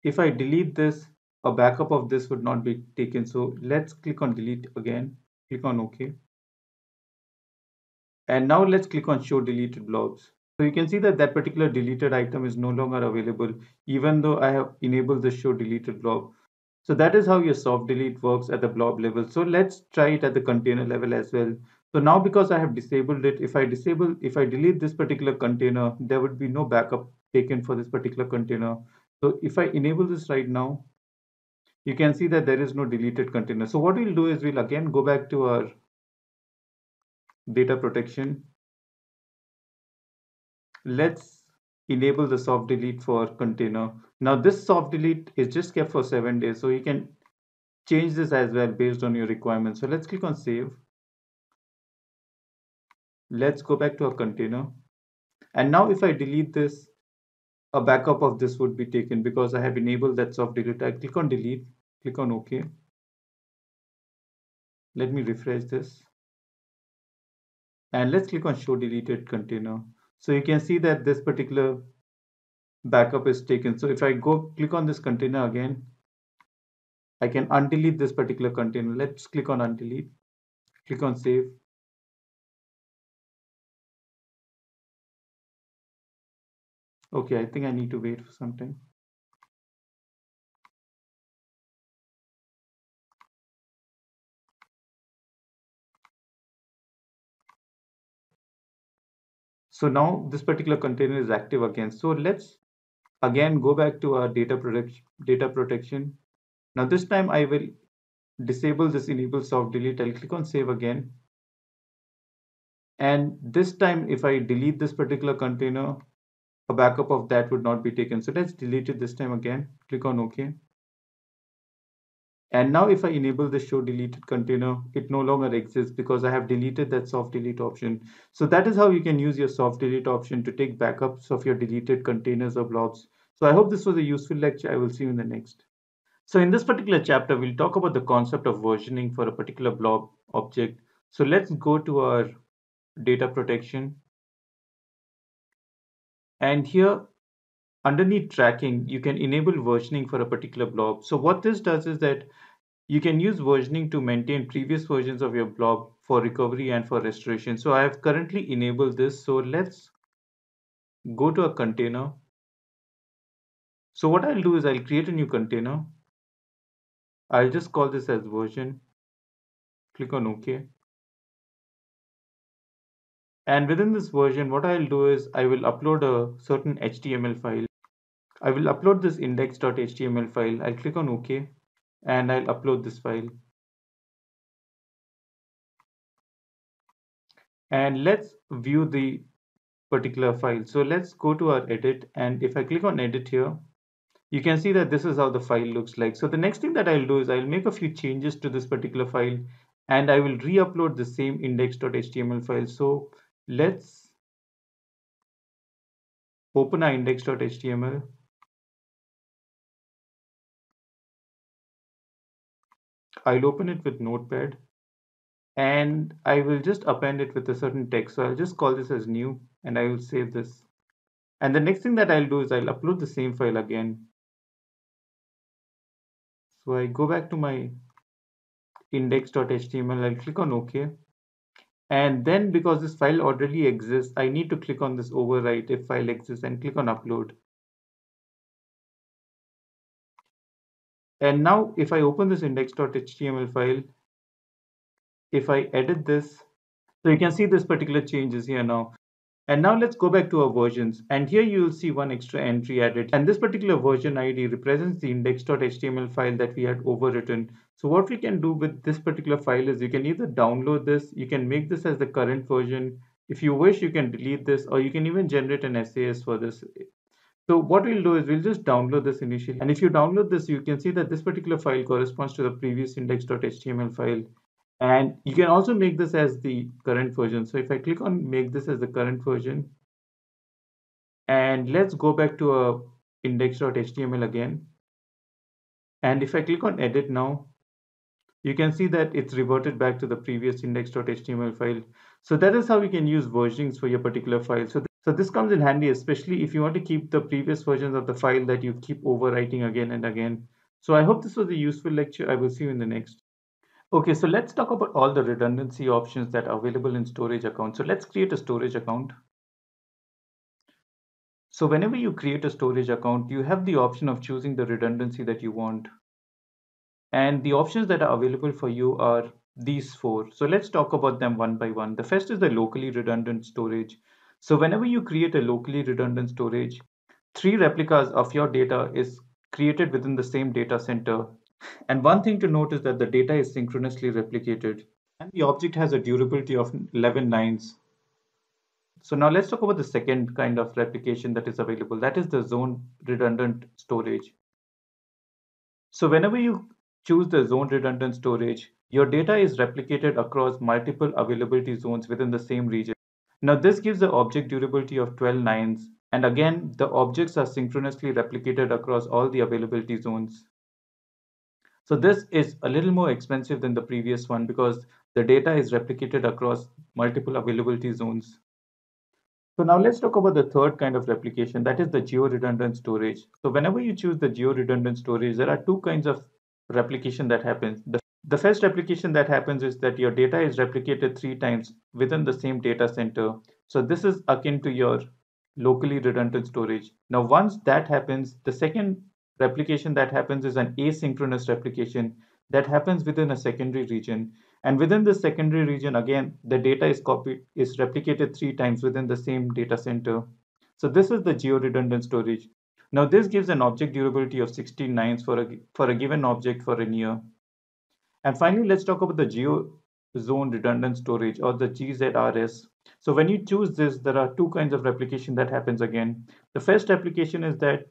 if I delete this, a backup of this would not be taken. So let's click on delete again, click on OK. And now let's click on show deleted blobs. So you can see that that particular deleted item is no longer available, even though I have enabled the show deleted blob. So that is how your soft delete works at the blob level. So let's try it at the container level as well. So now because I have disabled it, if I disable, if I delete this particular container, there would be no backup taken for this particular container. So if I enable this right now, you can see that there is no deleted container. So what we'll do is we'll again go back to our data protection let's enable the soft delete for container. Now this soft delete is just kept for seven days. So you can change this as well based on your requirements. So let's click on save. Let's go back to our container. And now if I delete this, a backup of this would be taken because I have enabled that soft delete. I click on delete, click on OK. Let me refresh this. And let's click on show deleted container. So you can see that this particular backup is taken. So if I go click on this container again, I can undelete this particular container. Let's click on undelete, click on save. Okay, I think I need to wait for some time. So now this particular container is active again. So let's again go back to our data protection. Data protection. Now this time I will disable this enable soft delete. I'll click on save again. And this time if I delete this particular container, a backup of that would not be taken. So let's delete it this time again. Click on OK. And now if I enable the show deleted container, it no longer exists because I have deleted that soft delete option. So that is how you can use your soft delete option to take backups of your deleted containers or blobs. So I hope this was a useful lecture. I will see you in the next. So in this particular chapter, we'll talk about the concept of versioning for a particular blob object. So let's go to our data protection. And here underneath tracking, you can enable versioning for a particular blob. So what this does is that you can use versioning to maintain previous versions of your blob for recovery and for restoration. So I have currently enabled this. So let's go to a container. So what I'll do is I'll create a new container. I'll just call this as version. Click on OK. And within this version, what I'll do is I will upload a certain HTML file. I will upload this index.html file. I'll click on OK and I'll upload this file. And let's view the particular file. So let's go to our edit and if I click on edit here, you can see that this is how the file looks like. So the next thing that I'll do is I'll make a few changes to this particular file and I will re-upload the same index.html file. So let's open our index.html I'll open it with Notepad and I will just append it with a certain text. So I'll just call this as new and I will save this. And the next thing that I'll do is I'll upload the same file again. So I go back to my index.html, I'll click on OK. And then because this file already exists, I need to click on this overwrite if file exists and click on upload. And now if I open this index.html file, if I edit this, so you can see this particular change is here now. And now let's go back to our versions. And here you will see one extra entry added. And this particular version ID represents the index.html file that we had overwritten. So what we can do with this particular file is you can either download this, you can make this as the current version. If you wish, you can delete this, or you can even generate an SAS for this so what we'll do is we'll just download this initially. And if you download this, you can see that this particular file corresponds to the previous index.html file. And you can also make this as the current version. So if I click on make this as the current version, and let's go back to a index.html again. And if I click on edit now, you can see that it's reverted back to the previous index.html file. So that is how you can use versions for your particular file. So so this comes in handy, especially if you want to keep the previous versions of the file that you keep overwriting again and again. So I hope this was a useful lecture. I will see you in the next. Okay, so let's talk about all the redundancy options that are available in storage account. So let's create a storage account. So whenever you create a storage account, you have the option of choosing the redundancy that you want. And the options that are available for you are these four. So let's talk about them one by one. The first is the locally redundant storage. So whenever you create a locally redundant storage, three replicas of your data is created within the same data center. And one thing to note is that the data is synchronously replicated and the object has a durability of 11 nines. So now let's talk about the second kind of replication that is available. That is the zone redundant storage. So whenever you choose the zone redundant storage, your data is replicated across multiple availability zones within the same region. Now this gives the object durability of 12 nines and again the objects are synchronously replicated across all the availability zones. So this is a little more expensive than the previous one because the data is replicated across multiple availability zones. So now let's talk about the third kind of replication that is the geo-redundant storage. So whenever you choose the geo-redundant storage there are two kinds of replication that happens. The the first replication that happens is that your data is replicated three times within the same data center. So this is akin to your locally redundant storage. Now, once that happens, the second replication that happens is an asynchronous replication that happens within a secondary region. And within the secondary region, again, the data is copied, is replicated three times within the same data center. So this is the geo-redundant storage. Now this gives an object durability of 16 nines for a, for a given object for a year. And finally, let's talk about the geo zone redundant storage or the GZRS. So when you choose this, there are two kinds of replication that happens again. The first application is that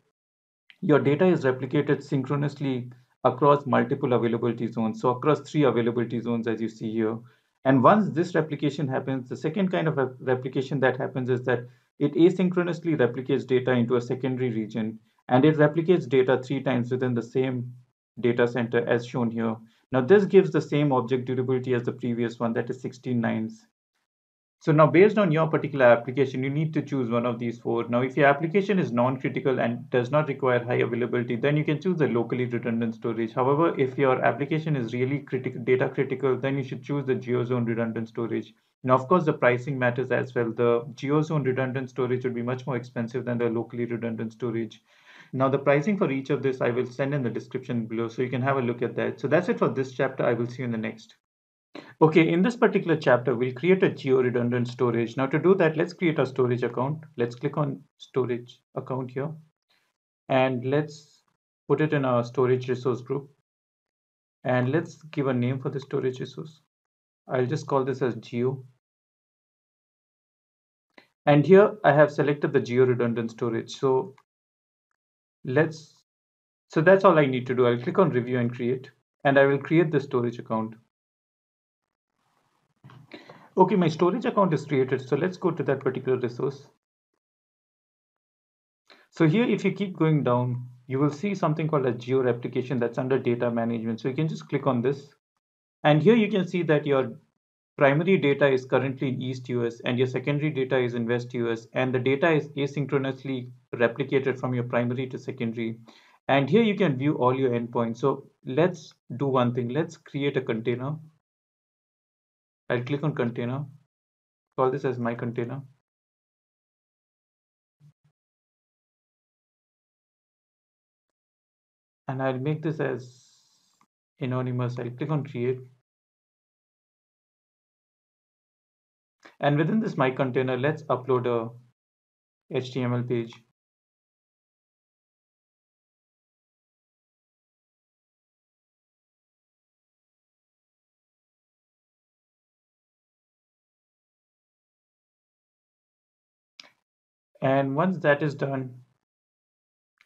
your data is replicated synchronously across multiple availability zones. So across three availability zones, as you see here. And once this replication happens, the second kind of replication that happens is that it asynchronously replicates data into a secondary region and it replicates data three times within the same data center as shown here. Now this gives the same object durability as the previous one that is 16 nines. So now based on your particular application, you need to choose one of these four. Now, if your application is non-critical and does not require high availability, then you can choose the locally redundant storage. However, if your application is really critical, data critical, then you should choose the GeoZone redundant storage. Now, of course, the pricing matters as well. The GeoZone redundant storage would be much more expensive than the locally redundant storage. Now, the pricing for each of this I will send in the description below, so you can have a look at that. So that's it for this chapter. I will see you in the next. Okay, in this particular chapter, we'll create a geo-redundant storage. Now to do that, let's create a storage account. Let's click on storage account here. And let's put it in our storage resource group. And let's give a name for the storage resource. I'll just call this as geo. And here I have selected the geo-redundant storage. So let's, so that's all I need to do. I'll click on review and create, and I will create the storage account. Okay, my storage account is created. So let's go to that particular resource. So here, if you keep going down, you will see something called a geo replication that's under data management. So you can just click on this. And here you can see that your primary data is currently in East US and your secondary data is in West US and the data is asynchronously replicated from your primary to secondary. And here you can view all your endpoints. So let's do one thing. Let's create a container I'll click on container, call this as my container. And I'll make this as anonymous. I'll click on create. And within this my container, let's upload a HTML page. And once that is done,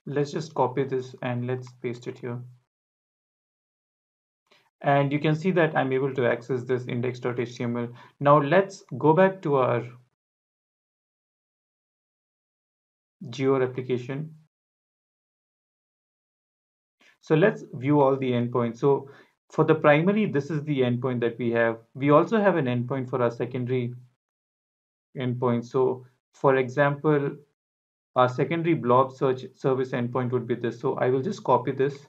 let's just copy this and let's paste it here. And you can see that I'm able to access this index.html. Now let's go back to our geo replication. So let's view all the endpoints. So for the primary, this is the endpoint that we have. We also have an endpoint for our secondary endpoint. So for example, our secondary blob search service endpoint would be this. So I will just copy this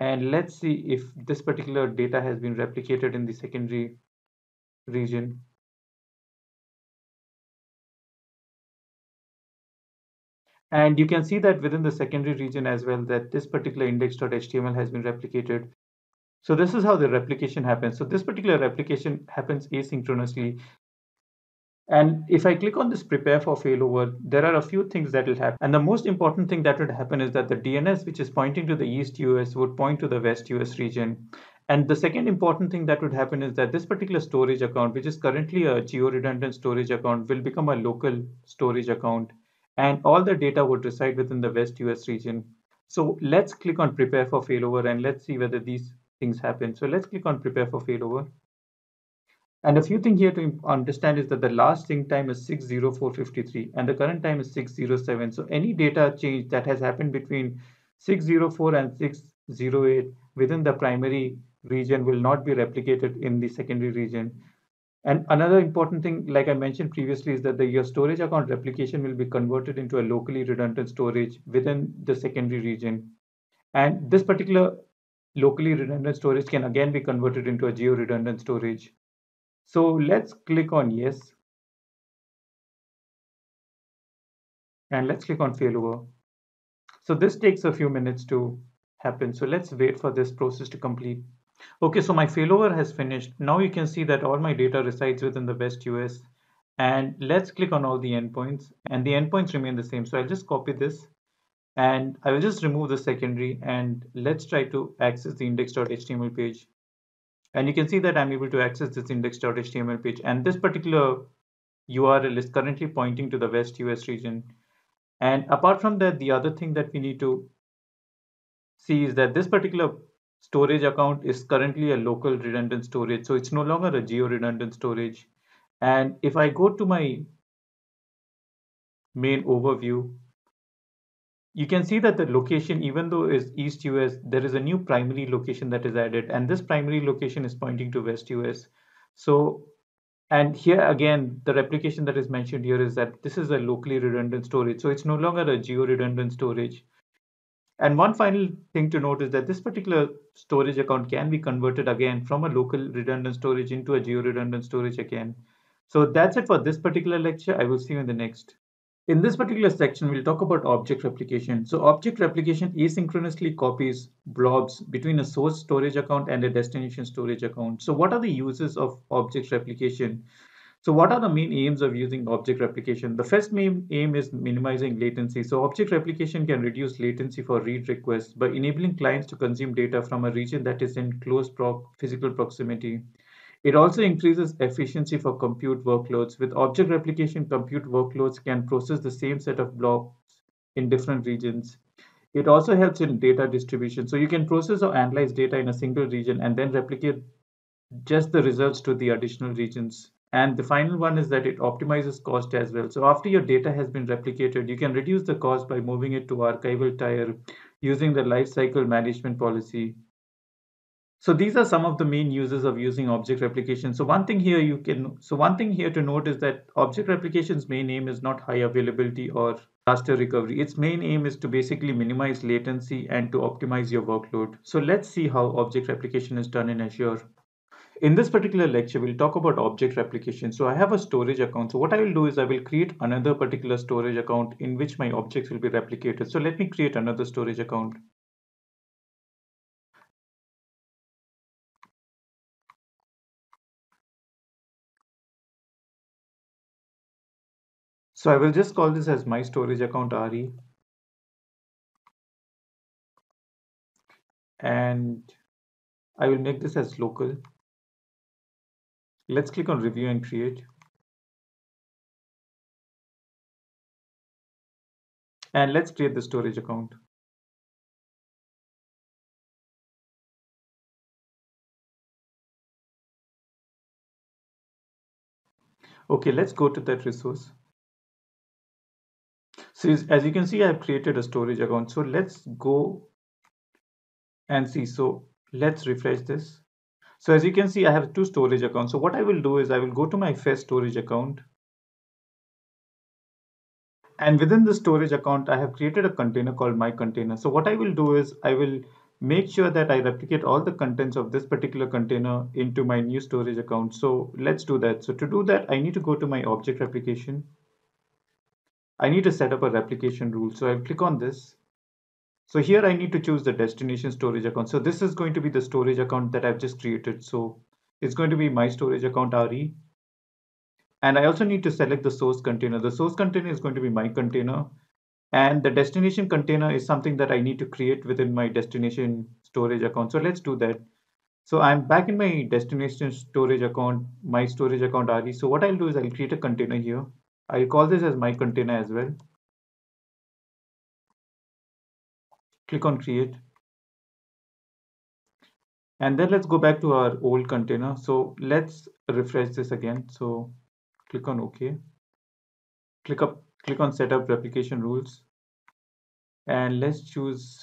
and let's see if this particular data has been replicated in the secondary region. And you can see that within the secondary region as well that this particular index.html has been replicated. So this is how the replication happens. So this particular replication happens asynchronously. And if I click on this prepare for failover, there are a few things that will happen. And the most important thing that would happen is that the DNS, which is pointing to the East US, would point to the West US region. And the second important thing that would happen is that this particular storage account, which is currently a geo-redundant storage account, will become a local storage account. And all the data would reside within the West US region. So let's click on prepare for failover and let's see whether these things happen. So let's click on prepare for failover. And a few things here to understand is that the last sync time is 60453 and the current time is 607. So any data change that has happened between 604 and 608 within the primary region will not be replicated in the secondary region. And another important thing, like I mentioned previously, is that the, your storage account replication will be converted into a locally redundant storage within the secondary region. And this particular locally redundant storage can again be converted into a geo-redundant storage. So let's click on yes. And let's click on failover. So this takes a few minutes to happen. So let's wait for this process to complete. Okay, so my failover has finished. Now you can see that all my data resides within the West US. And let's click on all the endpoints and the endpoints remain the same. So I'll just copy this and I will just remove the secondary and let's try to access the index.html page. And you can see that I'm able to access this index.html page. And this particular URL is currently pointing to the West US region. And apart from that, the other thing that we need to see is that this particular storage account is currently a local redundant storage. So it's no longer a geo redundant storage. And if I go to my main overview, you can see that the location, even though is East US, there is a new primary location that is added. And this primary location is pointing to West US. So, and here again, the replication that is mentioned here is that this is a locally redundant storage. So it's no longer a geo redundant storage. And one final thing to note is that this particular storage account can be converted again from a local redundant storage into a geo redundant storage again. So that's it for this particular lecture. I will see you in the next. In this particular section, we'll talk about object replication. So object replication asynchronously copies blobs between a source storage account and a destination storage account. So what are the uses of object replication? So what are the main aims of using object replication? The first main aim is minimizing latency. So object replication can reduce latency for read requests by enabling clients to consume data from a region that is in close pro physical proximity. It also increases efficiency for compute workloads. With object replication, compute workloads can process the same set of blocks in different regions. It also helps in data distribution. So you can process or analyze data in a single region and then replicate just the results to the additional regions. And the final one is that it optimizes cost as well. So after your data has been replicated, you can reduce the cost by moving it to archival tier using the lifecycle management policy. So these are some of the main uses of using object replication. So one thing here you can, so one thing here to note is that object replication's main aim is not high availability or faster recovery. Its main aim is to basically minimize latency and to optimize your workload. So let's see how object replication is done in Azure. In this particular lecture, we'll talk about object replication. So I have a storage account. So what I will do is I will create another particular storage account in which my objects will be replicated. So let me create another storage account. So I will just call this as my storage account RE. And I will make this as local. Let's click on review and create. And let's create the storage account. Okay, let's go to that resource. So as you can see, I've created a storage account. So let's go and see. So let's refresh this. So as you can see, I have two storage accounts. So what I will do is I will go to my first storage account. And within the storage account, I have created a container called my container. So what I will do is I will make sure that I replicate all the contents of this particular container into my new storage account. So let's do that. So to do that, I need to go to my object replication. I need to set up a replication rule. So I'll click on this. So here I need to choose the destination storage account. So this is going to be the storage account that I've just created. So it's going to be my storage account RE. And I also need to select the source container. The source container is going to be my container. And the destination container is something that I need to create within my destination storage account. So let's do that. So I'm back in my destination storage account, my storage account RE. So what I'll do is I'll create a container here. I'll call this as my container as well. Click on create. And then let's go back to our old container. So let's refresh this again. So click on OK. Click up, click on setup replication rules. And let's choose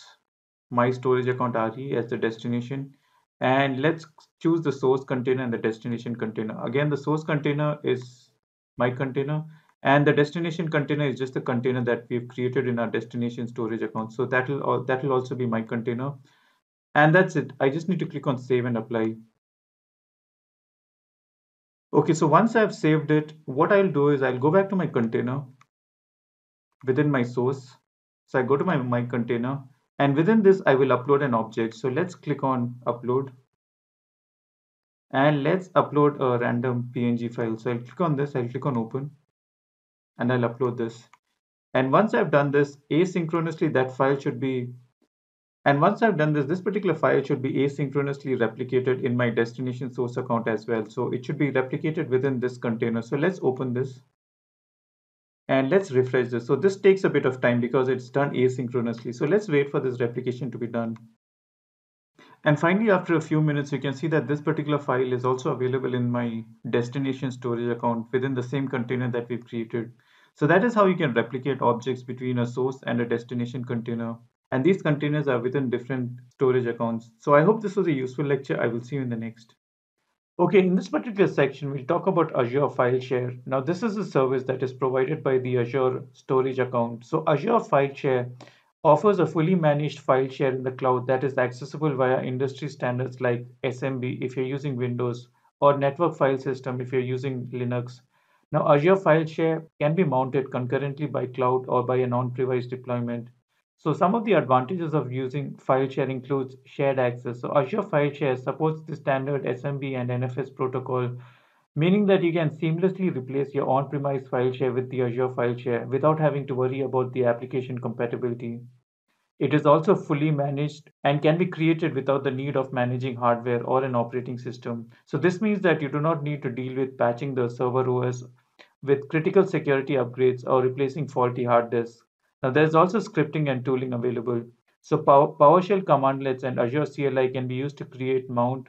my storage account RE as the destination. And let's choose the source container and the destination container. Again, the source container is my container and the destination container is just the container that we've created in our destination storage account. So that will that will also be my container. And that's it. I just need to click on save and apply. Okay so once i've saved it what i'll do is i'll go back to my container within my source. So i go to my my container and within this i will upload an object. So let's click on upload. And let's upload a random png file. So i'll click on this. I'll click on open and I'll upload this. And once I've done this, asynchronously that file should be, and once I've done this, this particular file should be asynchronously replicated in my destination source account as well. So it should be replicated within this container. So let's open this and let's refresh this. So this takes a bit of time because it's done asynchronously. So let's wait for this replication to be done. And finally, after a few minutes, you can see that this particular file is also available in my destination storage account within the same container that we've created. So that is how you can replicate objects between a source and a destination container. And these containers are within different storage accounts. So I hope this was a useful lecture. I will see you in the next. Okay, in this particular section, we'll talk about Azure File Share. Now, this is a service that is provided by the Azure storage account. So Azure File Share offers a fully managed file share in the cloud that is accessible via industry standards like SMB if you're using Windows or network file system if you're using Linux. Now, Azure File Share can be mounted concurrently by cloud or by an on-premise deployment. So some of the advantages of using file share includes shared access. So Azure File Share supports the standard SMB and NFS protocol, meaning that you can seamlessly replace your on-premise file share with the Azure File Share without having to worry about the application compatibility. It is also fully managed and can be created without the need of managing hardware or an operating system. So this means that you do not need to deal with patching the server OS with critical security upgrades or replacing faulty hard disks. Now there's also scripting and tooling available. So PowerShell commandlets and Azure CLI can be used to create, mount,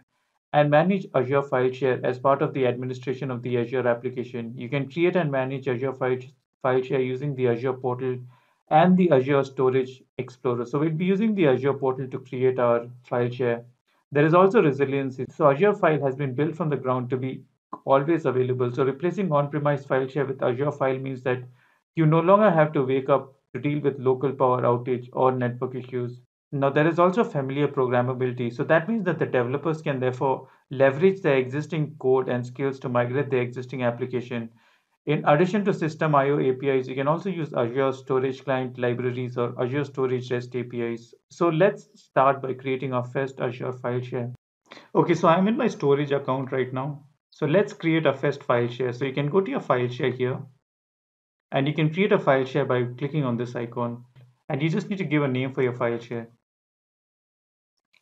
and manage Azure File Share as part of the administration of the Azure application. You can create and manage Azure File, file Share using the Azure portal and the Azure Storage Explorer. So we'll be using the Azure portal to create our file share. There is also resiliency. So Azure File has been built from the ground to be always available. So replacing on-premise file share with Azure File means that you no longer have to wake up to deal with local power outage or network issues. Now, there is also familiar programmability. So that means that the developers can therefore leverage their existing code and skills to migrate their existing application. In addition to System IO APIs, you can also use Azure Storage Client libraries or Azure Storage REST APIs. So let's start by creating our first Azure file share. Okay, so I'm in my storage account right now. So let's create a first file share. So you can go to your file share here and you can create a file share by clicking on this icon. And you just need to give a name for your file share.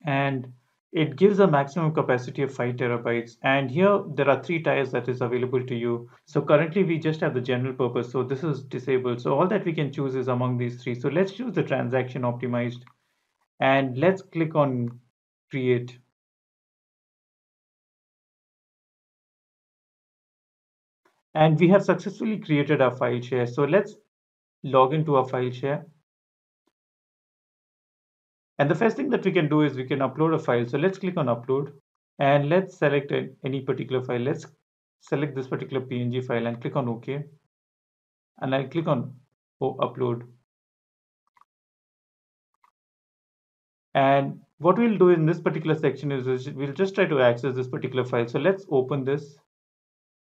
And it gives a maximum capacity of 5 terabytes. And here there are three tiers that is available to you. So currently we just have the general purpose. So this is disabled. So all that we can choose is among these three. So let's choose the transaction optimized. And let's click on create. And we have successfully created our file share. So let's log into our file share. And the first thing that we can do is we can upload a file. So let's click on upload and let's select any particular file. Let's select this particular PNG file and click on OK. And I'll click on oh, upload. And what we'll do in this particular section is we'll just try to access this particular file. So let's open this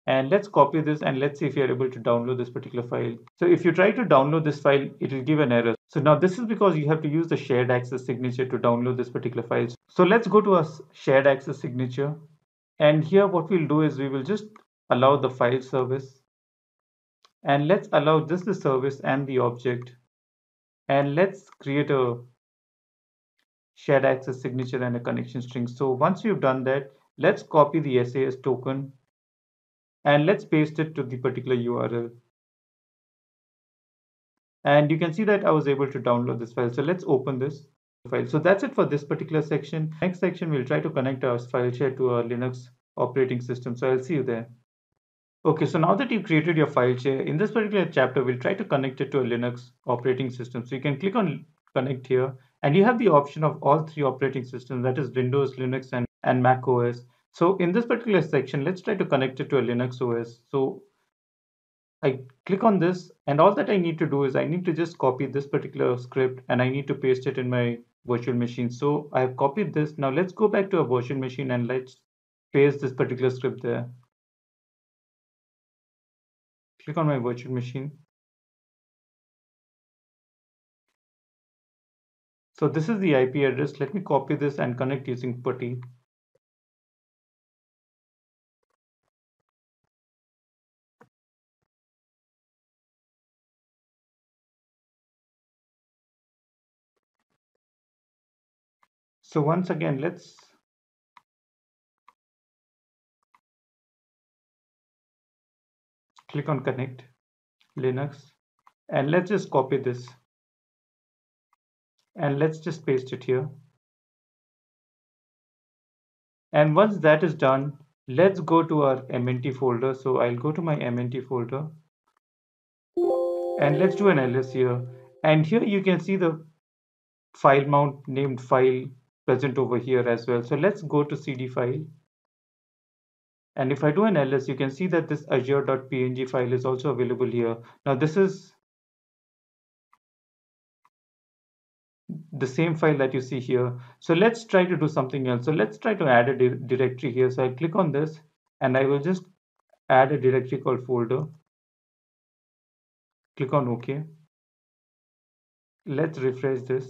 and let's copy this and let's see if you're able to download this particular file. So if you try to download this file, it will give an error. So now this is because you have to use the shared access signature to download this particular file. So let's go to a shared access signature. And here what we'll do is we will just allow the file service. And let's allow just the service and the object. And let's create a shared access signature and a connection string. So once you've done that, let's copy the SAS token and let's paste it to the particular URL. And you can see that I was able to download this file. So let's open this file. So that's it for this particular section. Next section, we'll try to connect our file share to our Linux operating system. So I'll see you there. Okay, so now that you've created your file share, in this particular chapter, we'll try to connect it to a Linux operating system. So you can click on connect here and you have the option of all three operating systems, that is Windows, Linux, and, and Mac OS. So in this particular section, let's try to connect it to a Linux OS. So I click on this and all that I need to do is I need to just copy this particular script and I need to paste it in my virtual machine. So I have copied this. Now let's go back to a virtual machine and let's paste this particular script there. Click on my virtual machine. So this is the IP address. Let me copy this and connect using PuTTY. So once again, let's click on connect Linux and let's just copy this and let's just paste it here And once that is done, let's go to our MNT folder. So I'll go to my MNT folder and let's do an ls here. And here you can see the file mount named file present over here as well. So let's go to cd file. And if I do an ls, you can see that this azure.png file is also available here. Now this is the same file that you see here. So let's try to do something else. So let's try to add a di directory here. So I'll click on this and I will just add a directory called folder. Click on OK. Let's refresh this.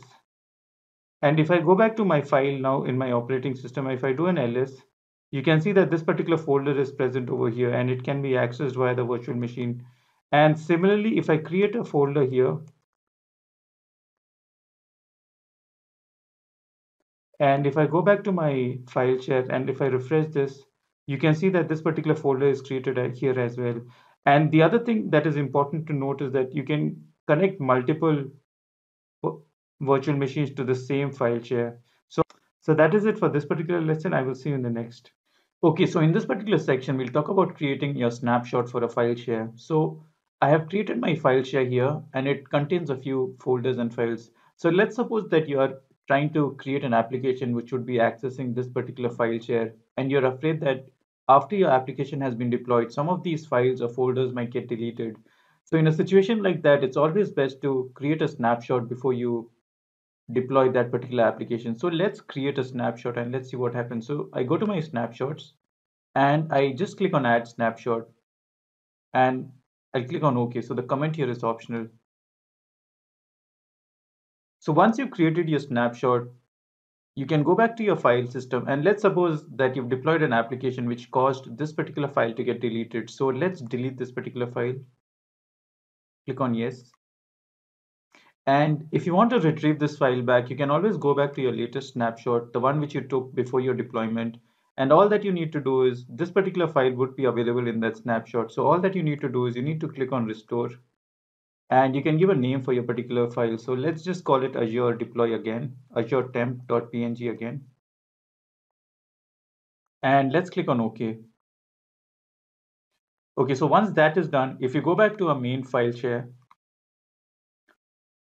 And if I go back to my file now in my operating system, if I do an ls, you can see that this particular folder is present over here and it can be accessed via the virtual machine. And similarly, if I create a folder here, And if I go back to my file share and if I refresh this, you can see that this particular folder is created here as well. And the other thing that is important to note is that you can connect multiple virtual machines to the same file share. So, so that is it for this particular lesson. I will see you in the next. Okay, so in this particular section, we'll talk about creating your snapshot for a file share. So I have created my file share here and it contains a few folders and files. So let's suppose that you are trying to create an application which would be accessing this particular file share and you're afraid that after your application has been deployed some of these files or folders might get deleted so in a situation like that it's always best to create a snapshot before you deploy that particular application so let's create a snapshot and let's see what happens so i go to my snapshots and i just click on add snapshot and i'll click on ok so the comment here is optional so once you've created your snapshot, you can go back to your file system and let's suppose that you've deployed an application which caused this particular file to get deleted. So let's delete this particular file. Click on yes. And if you want to retrieve this file back, you can always go back to your latest snapshot, the one which you took before your deployment. And all that you need to do is this particular file would be available in that snapshot. So all that you need to do is you need to click on restore and you can give a name for your particular file. So let's just call it Azure deploy again, Azure temp.png again. And let's click on OK. Okay, so once that is done, if you go back to our main file share,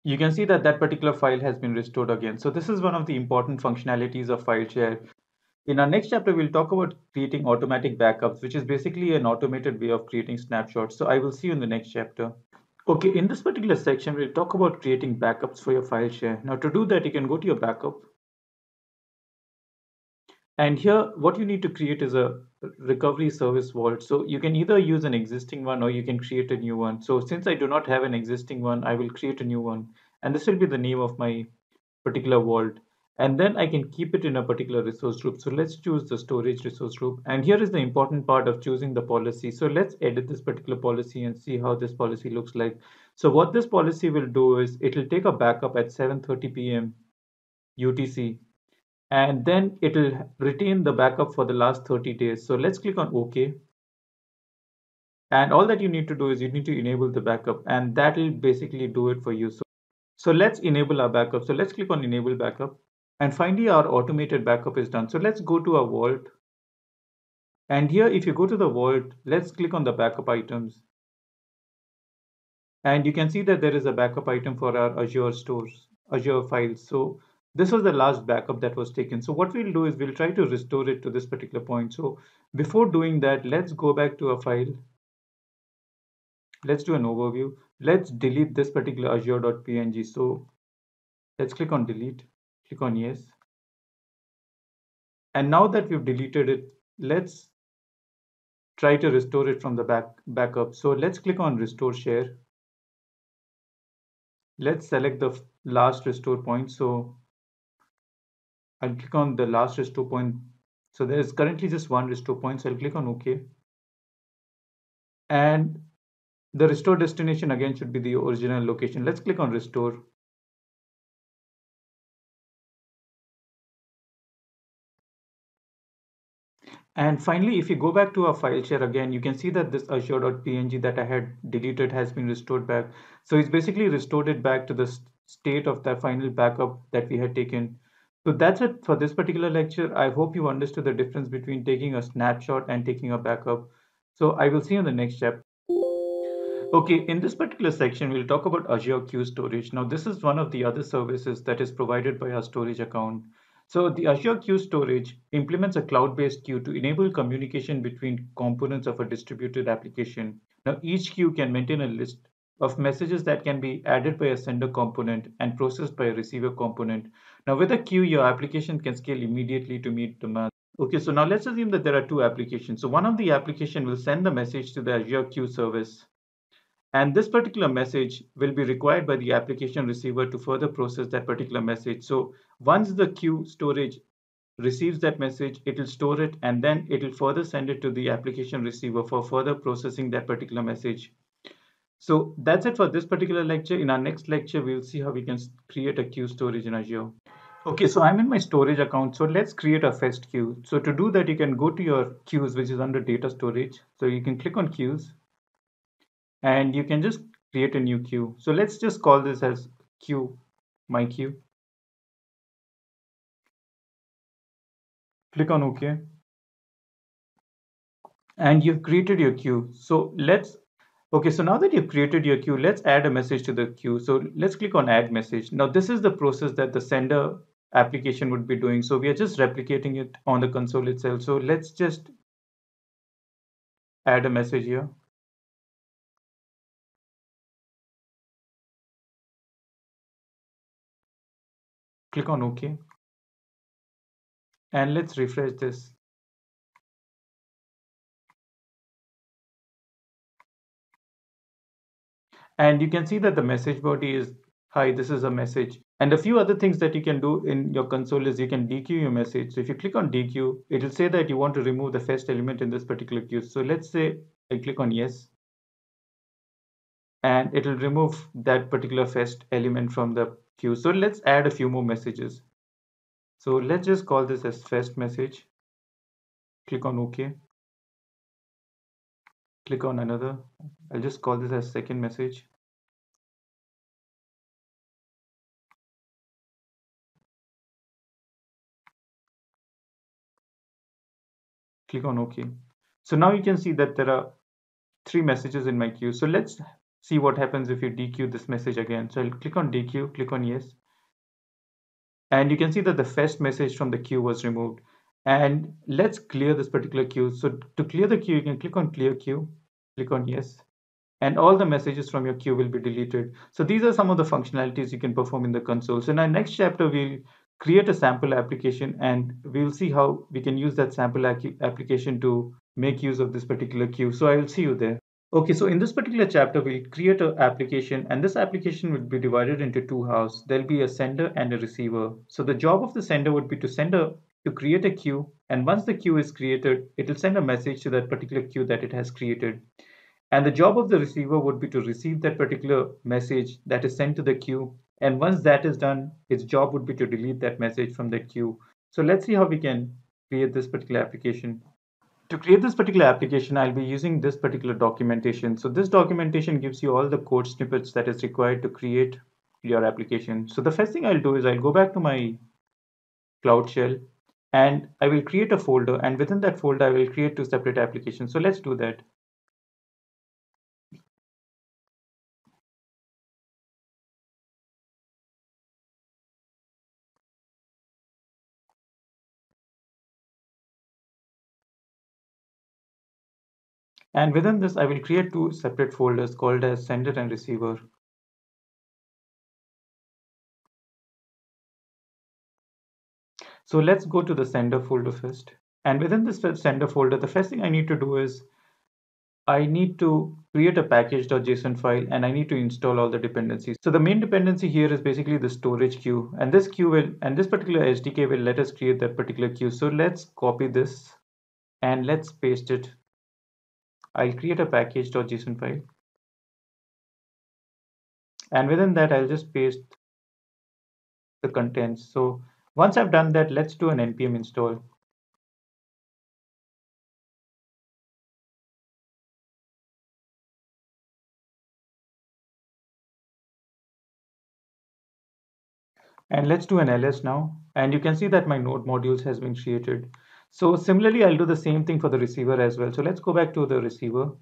you can see that that particular file has been restored again. So this is one of the important functionalities of file share. In our next chapter, we'll talk about creating automatic backups, which is basically an automated way of creating snapshots. So I will see you in the next chapter. Okay, in this particular section, we'll talk about creating backups for your file share. Now to do that, you can go to your backup. And here, what you need to create is a recovery service vault. So you can either use an existing one or you can create a new one. So since I do not have an existing one, I will create a new one. And this will be the name of my particular vault and then I can keep it in a particular resource group. So let's choose the storage resource group. And here is the important part of choosing the policy. So let's edit this particular policy and see how this policy looks like. So what this policy will do is it will take a backup at 7.30 p.m. UTC. And then it will retain the backup for the last 30 days. So let's click on OK. And all that you need to do is you need to enable the backup and that will basically do it for you. So, so let's enable our backup. So let's click on enable backup. And finally, our automated backup is done. So let's go to our vault. And here, if you go to the vault, let's click on the backup items. And you can see that there is a backup item for our Azure stores, Azure files. So this was the last backup that was taken. So what we'll do is we'll try to restore it to this particular point. So before doing that, let's go back to a file. Let's do an overview. Let's delete this particular azure.png. So let's click on delete click on yes and now that we've deleted it let's try to restore it from the back backup so let's click on restore share let's select the last restore point so I'll click on the last restore point so there is currently just one restore point so I'll click on OK and the restore destination again should be the original location let's click on restore And finally, if you go back to our file share again, you can see that this azure.png that I had deleted has been restored back. So it's basically restored it back to the state of the final backup that we had taken. So that's it for this particular lecture. I hope you understood the difference between taking a snapshot and taking a backup. So I will see you in the next chapter. Okay, in this particular section, we'll talk about Azure Queue Storage. Now, this is one of the other services that is provided by our storage account. So the Azure Queue Storage implements a cloud-based queue to enable communication between components of a distributed application. Now, each queue can maintain a list of messages that can be added by a sender component and processed by a receiver component. Now, with a queue, your application can scale immediately to meet demand. Okay, so now let's assume that there are two applications. So one of the application will send the message to the Azure Queue service and this particular message will be required by the application receiver to further process that particular message. So once the queue storage receives that message, it will store it and then it will further send it to the application receiver for further processing that particular message. So that's it for this particular lecture. In our next lecture, we'll see how we can create a queue storage in Azure. Okay, so I'm in my storage account. So let's create a fest queue. So to do that, you can go to your queues, which is under data storage. So you can click on queues and you can just create a new queue. So let's just call this as queue, my queue. Click on OK. And you've created your queue. So let's, okay, so now that you've created your queue, let's add a message to the queue. So let's click on add message. Now this is the process that the sender application would be doing. So we are just replicating it on the console itself. So let's just add a message here. click on OK and let's refresh this and you can see that the message body is hi this is a message and a few other things that you can do in your console is you can dequeue your message so if you click on dequeue it will say that you want to remove the first element in this particular queue so let's say I click on yes and it will remove that particular first element from the queue. So let's add a few more messages. So let's just call this as first message. Click on OK. Click on another. I'll just call this as second message. Click on OK. So now you can see that there are three messages in my queue. So let's see what happens if you dequeue this message again. So I'll click on dequeue, click on yes. And you can see that the first message from the queue was removed. And let's clear this particular queue. So to clear the queue, you can click on clear queue, click on yes. And all the messages from your queue will be deleted. So these are some of the functionalities you can perform in the console. So in our next chapter, we'll create a sample application and we'll see how we can use that sample application to make use of this particular queue. So I will see you there. Okay, so in this particular chapter, we'll create an application and this application will be divided into two halves. There'll be a sender and a receiver. So the job of the sender would be to send a to create a queue and once the queue is created, it will send a message to that particular queue that it has created. And the job of the receiver would be to receive that particular message that is sent to the queue. And once that is done, its job would be to delete that message from the queue. So let's see how we can create this particular application to create this particular application, I'll be using this particular documentation. So this documentation gives you all the code snippets that is required to create your application. So the first thing I'll do is I'll go back to my Cloud Shell and I will create a folder and within that folder I will create two separate applications. So let's do that. And within this, I will create two separate folders called as sender and receiver. So let's go to the sender folder first. And within this sender folder, the first thing I need to do is I need to create a package.json file and I need to install all the dependencies. So the main dependency here is basically the storage queue and this queue will and this particular SDK will let us create that particular queue. So let's copy this and let's paste it I'll create a package.json file. And within that, I'll just paste the contents. So once I've done that, let's do an npm install. And let's do an ls now. And you can see that my node modules has been created. So similarly, I'll do the same thing for the receiver as well. So let's go back to the receiver.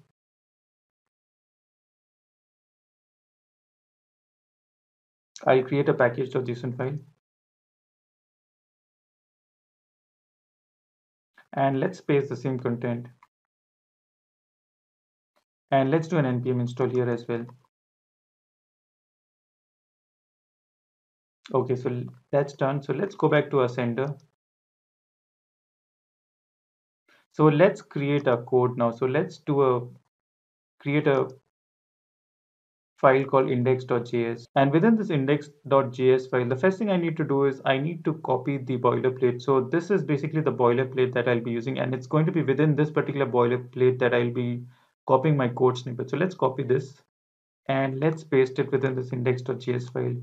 I'll create a package.json file. And let's paste the same content. And let's do an npm install here as well. Okay, so that's done. So let's go back to our sender. So let's create a code now. So let's do a create a file called index.js. And within this index.js file, the first thing I need to do is I need to copy the boilerplate. So this is basically the boilerplate that I'll be using, and it's going to be within this particular boilerplate that I'll be copying my code snippet. So let's copy this and let's paste it within this index.js file.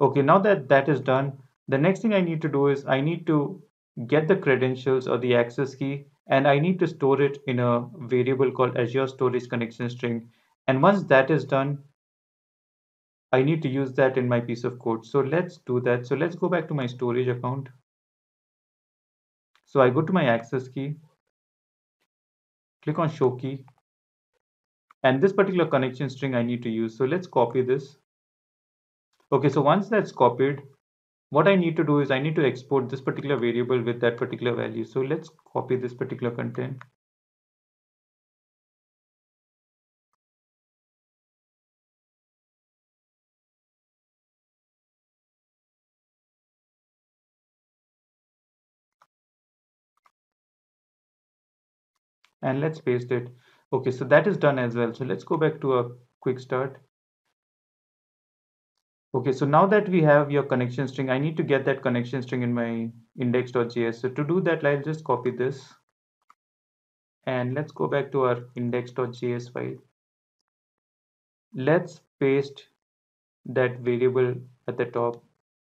Okay, now that that is done, the next thing I need to do is I need to get the credentials or the access key and I need to store it in a variable called Azure Storage Connection String. And once that is done, I need to use that in my piece of code. So let's do that. So let's go back to my storage account. So I go to my access key, click on show key, and this particular connection string I need to use. So let's copy this. Okay, so once that's copied, what I need to do is I need to export this particular variable with that particular value. So let's copy this particular content. And let's paste it. Okay, so that is done as well. So let's go back to a quick start. Okay, so now that we have your connection string, I need to get that connection string in my index.js. So to do that, I'll just copy this. And let's go back to our index.js file. Let's paste that variable at the top.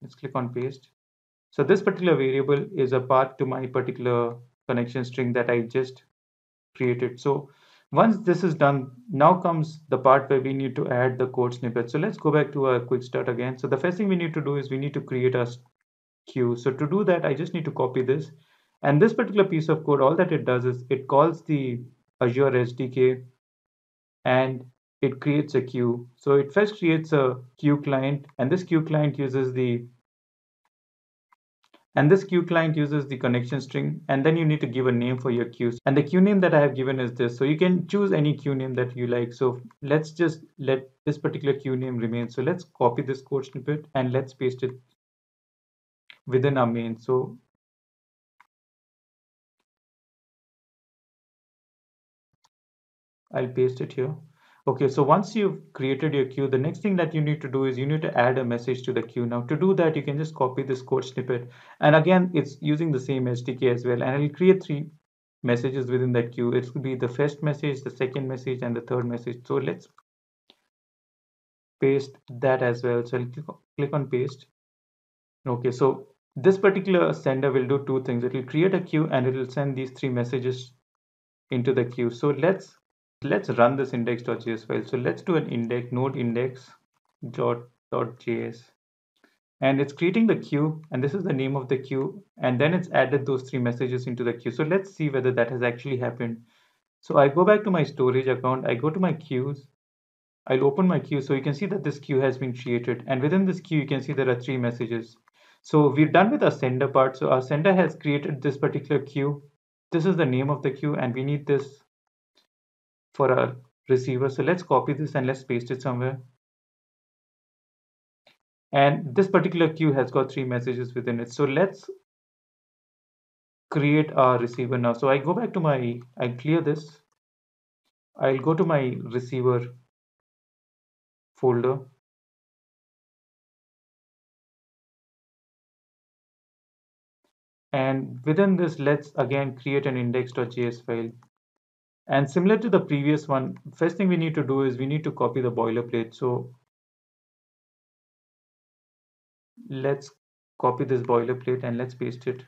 Let's click on paste. So this particular variable is a path to my particular connection string that I just created. So once this is done, now comes the part where we need to add the code snippet. So let's go back to our quick start again. So the first thing we need to do is we need to create a queue. So to do that, I just need to copy this. And this particular piece of code, all that it does is it calls the Azure SDK and it creates a queue. So it first creates a queue client and this queue client uses the and this queue client uses the connection string and then you need to give a name for your queues. And the queue name that I have given is this. So you can choose any queue name that you like. So let's just let this particular queue name remain. So let's copy this code snippet and let's paste it within our main. So I'll paste it here. Okay, so once you've created your queue, the next thing that you need to do is you need to add a message to the queue. Now to do that, you can just copy this code snippet. And again, it's using the same SDK as well. And it'll create three messages within that queue. It will be the first message, the second message, and the third message. So let's paste that as well. So I'll click, click on paste. Okay, so this particular sender will do two things. It will create a queue and it will send these three messages into the queue. So let's let's run this index.js file. So let's do an index node index and it's creating the queue and this is the name of the queue and then it's added those three messages into the queue. So let's see whether that has actually happened. So I go back to my storage account, I go to my queues, I'll open my queue. So you can see that this queue has been created and within this queue, you can see there are three messages. So we're done with our sender part. So our sender has created this particular queue. This is the name of the queue and we need this for our receiver. So let's copy this and let's paste it somewhere. And this particular queue has got three messages within it. So let's create our receiver now. So I go back to my, I clear this. I'll go to my receiver folder. And within this, let's again create an index.js file. And similar to the previous one, first thing we need to do is we need to copy the boilerplate. So let's copy this boilerplate and let's paste it.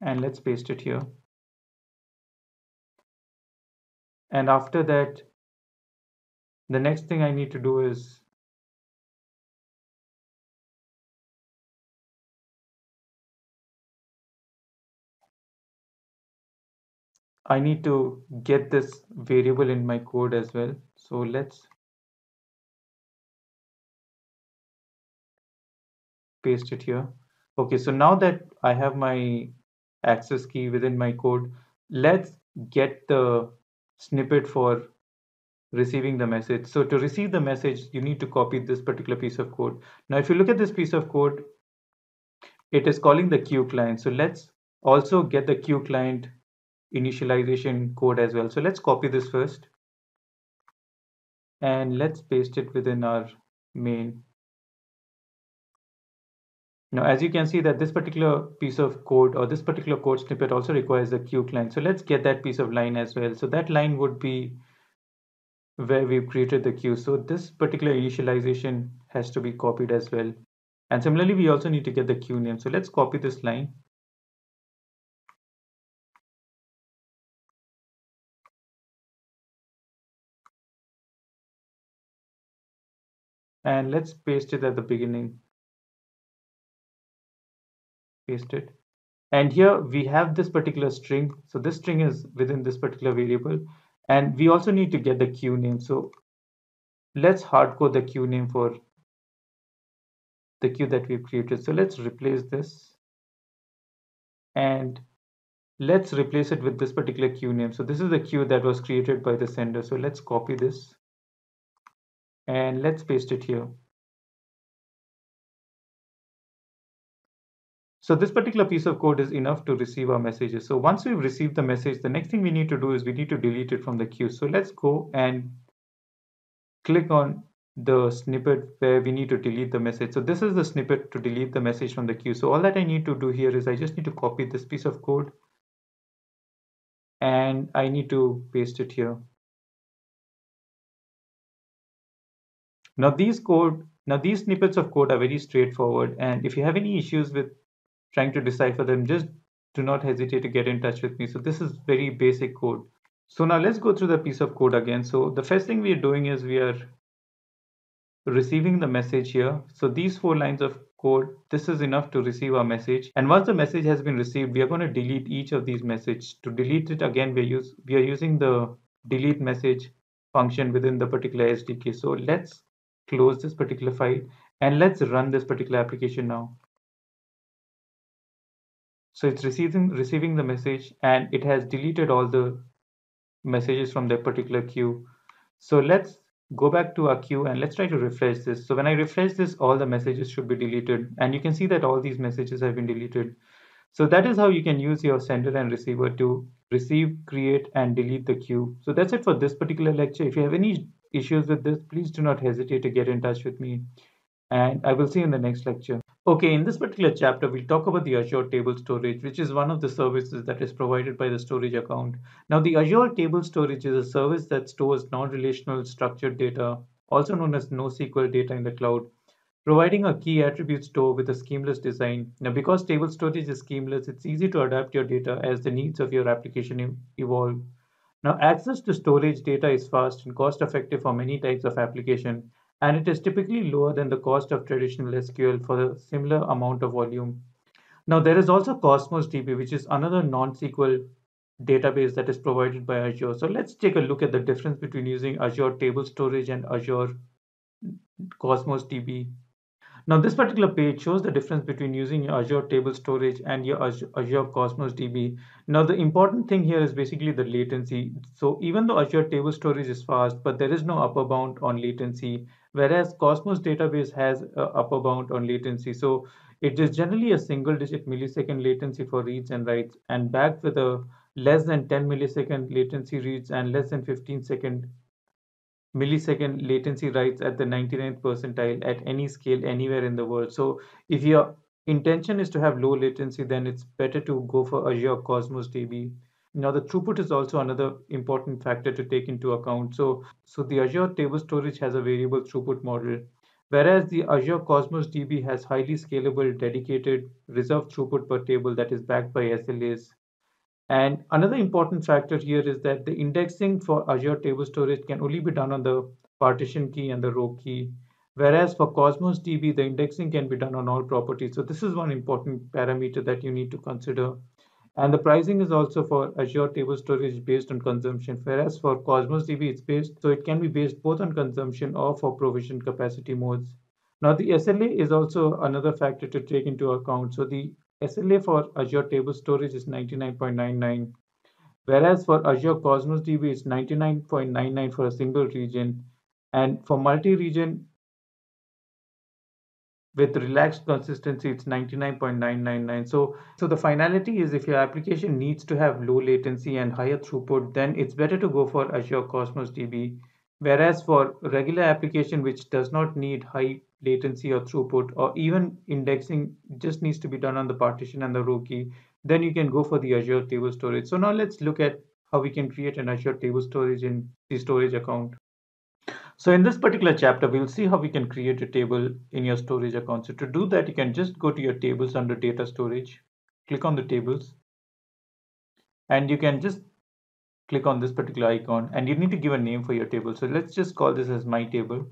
And let's paste it here. And after that, the next thing I need to do is I need to get this variable in my code as well. So let's paste it here. Okay, so now that I have my access key within my code, let's get the snippet for receiving the message. So to receive the message, you need to copy this particular piece of code. Now, if you look at this piece of code, it is calling the queue client. So let's also get the queue client initialization code as well. So let's copy this first and let's paste it within our main. Now, as you can see that this particular piece of code or this particular code snippet also requires the queue client. So let's get that piece of line as well. So that line would be where we've created the queue. So this particular initialization has to be copied as well. And similarly, we also need to get the queue name. So let's copy this line. And let's paste it at the beginning. Paste it. And here we have this particular string. So this string is within this particular variable. And we also need to get the queue name. So let's hardcode the queue name for the queue that we've created. So let's replace this and let's replace it with this particular queue name. So this is the queue that was created by the sender. So let's copy this and let's paste it here. So this particular piece of code is enough to receive our messages. So once we've received the message, the next thing we need to do is we need to delete it from the queue. So let's go and click on the snippet where we need to delete the message. So this is the snippet to delete the message from the queue. So all that I need to do here is I just need to copy this piece of code and I need to paste it here. Now these code, now these snippets of code are very straightforward. And if you have any issues with trying to decipher them, just do not hesitate to get in touch with me. So this is very basic code. So now let's go through the piece of code again. So the first thing we are doing is we are receiving the message here. So these four lines of code, this is enough to receive our message. And once the message has been received, we are going to delete each of these messages. To delete it again, we, use, we are using the delete message function within the particular SDK. So let's close this particular file and let's run this particular application now. So it's receiving receiving the message and it has deleted all the messages from that particular queue. So let's go back to our queue and let's try to refresh this. So when I refresh this, all the messages should be deleted. And you can see that all these messages have been deleted. So that is how you can use your sender and receiver to receive, create, and delete the queue. So that's it for this particular lecture. If you have any issues with this, please do not hesitate to get in touch with me. And I will see you in the next lecture. Okay, in this particular chapter, we'll talk about the Azure Table Storage, which is one of the services that is provided by the storage account. Now, the Azure Table Storage is a service that stores non-relational structured data, also known as NoSQL data in the cloud, providing a key attribute store with a schemaless design. Now, because table storage is schemaless, it's easy to adapt your data as the needs of your application evolve. Now, access to storage data is fast and cost effective for many types of application and it is typically lower than the cost of traditional SQL for a similar amount of volume. Now, there is also Cosmos DB, which is another non-SQL database that is provided by Azure. So let's take a look at the difference between using Azure Table Storage and Azure Cosmos DB. Now, this particular page shows the difference between using your Azure Table Storage and your Azure Cosmos DB. Now, the important thing here is basically the latency. So even though Azure Table Storage is fast, but there is no upper bound on latency whereas Cosmos database has a upper bound on latency. So it is generally a single digit millisecond latency for reads and writes and backed with a less than 10 millisecond latency reads and less than 15 second millisecond latency writes at the 99th percentile at any scale anywhere in the world. So if your intention is to have low latency, then it's better to go for Azure Cosmos DB. Now the throughput is also another important factor to take into account. So, so the Azure Table Storage has a variable throughput model, whereas the Azure Cosmos DB has highly scalable, dedicated, reserved throughput per table that is backed by SLAs. And another important factor here is that the indexing for Azure Table Storage can only be done on the partition key and the row key. Whereas for Cosmos DB, the indexing can be done on all properties. So this is one important parameter that you need to consider. And the pricing is also for Azure Table Storage based on consumption, whereas for Cosmos DB it's based, so it can be based both on consumption or for provision capacity modes. Now the SLA is also another factor to take into account. So the SLA for Azure Table Storage is 99.99, whereas for Azure Cosmos DB it's 99.99 for a single region, and for multi-region with relaxed consistency it's 99.999 so so the finality is if your application needs to have low latency and higher throughput then it's better to go for azure cosmos db whereas for regular application which does not need high latency or throughput or even indexing just needs to be done on the partition and the row key then you can go for the azure table storage so now let's look at how we can create an azure table storage in the storage account so in this particular chapter, we'll see how we can create a table in your storage account. So to do that, you can just go to your tables under data storage, click on the tables, and you can just click on this particular icon and you need to give a name for your table. So let's just call this as my table.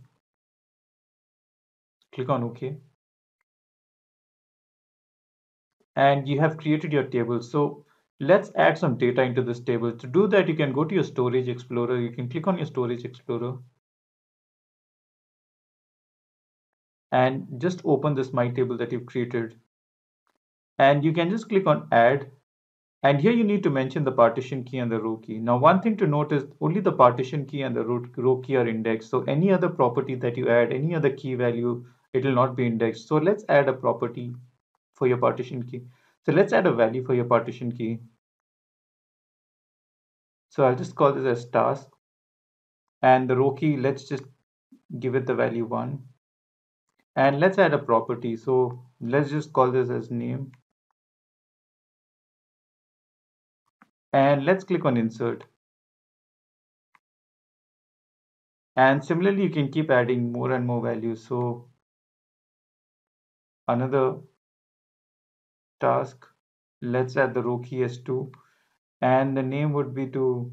Click on OK. And you have created your table. So let's add some data into this table. To do that, you can go to your storage explorer. You can click on your storage explorer and just open this my table that you've created and you can just click on add and here you need to mention the partition key and the row key now one thing to note is only the partition key and the row, key are indexed so any other property that you add any other key value it will not be indexed. So let's add a property for your partition key. So let's add a value for your partition key. So I'll just call this as task. And the row key let's just give it the value 1 and let's add a property. So let's just call this as name. And let's click on insert. And similarly you can keep adding more and more values. So another task let's add the row key as 2 and the name would be to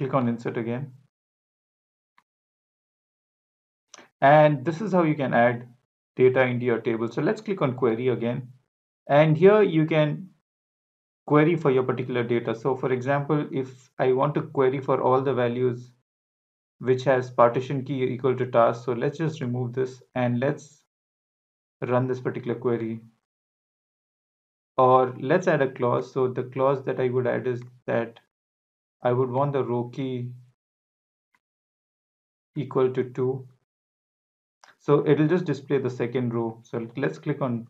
click on insert again. And this is how you can add data into your table. So let's click on query again. And here you can query for your particular data so for example if I want to query for all the values which has partition key equal to task so let's just remove this and let's run this particular query or let's add a clause so the clause that I would add is that I would want the row key equal to 2. So it'll just display the second row. So let's click on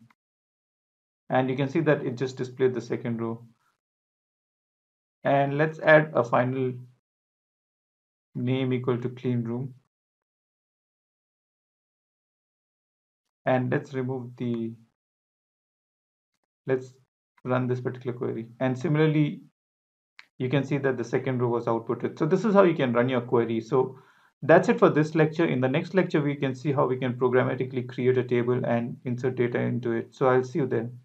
and you can see that it just displayed the second row. And let's add a final name equal to clean room. And let's remove the, let's run this particular query. And similarly, you can see that the second row was outputted. So this is how you can run your query. So that's it for this lecture. In the next lecture, we can see how we can programmatically create a table and insert data into it. So I'll see you then.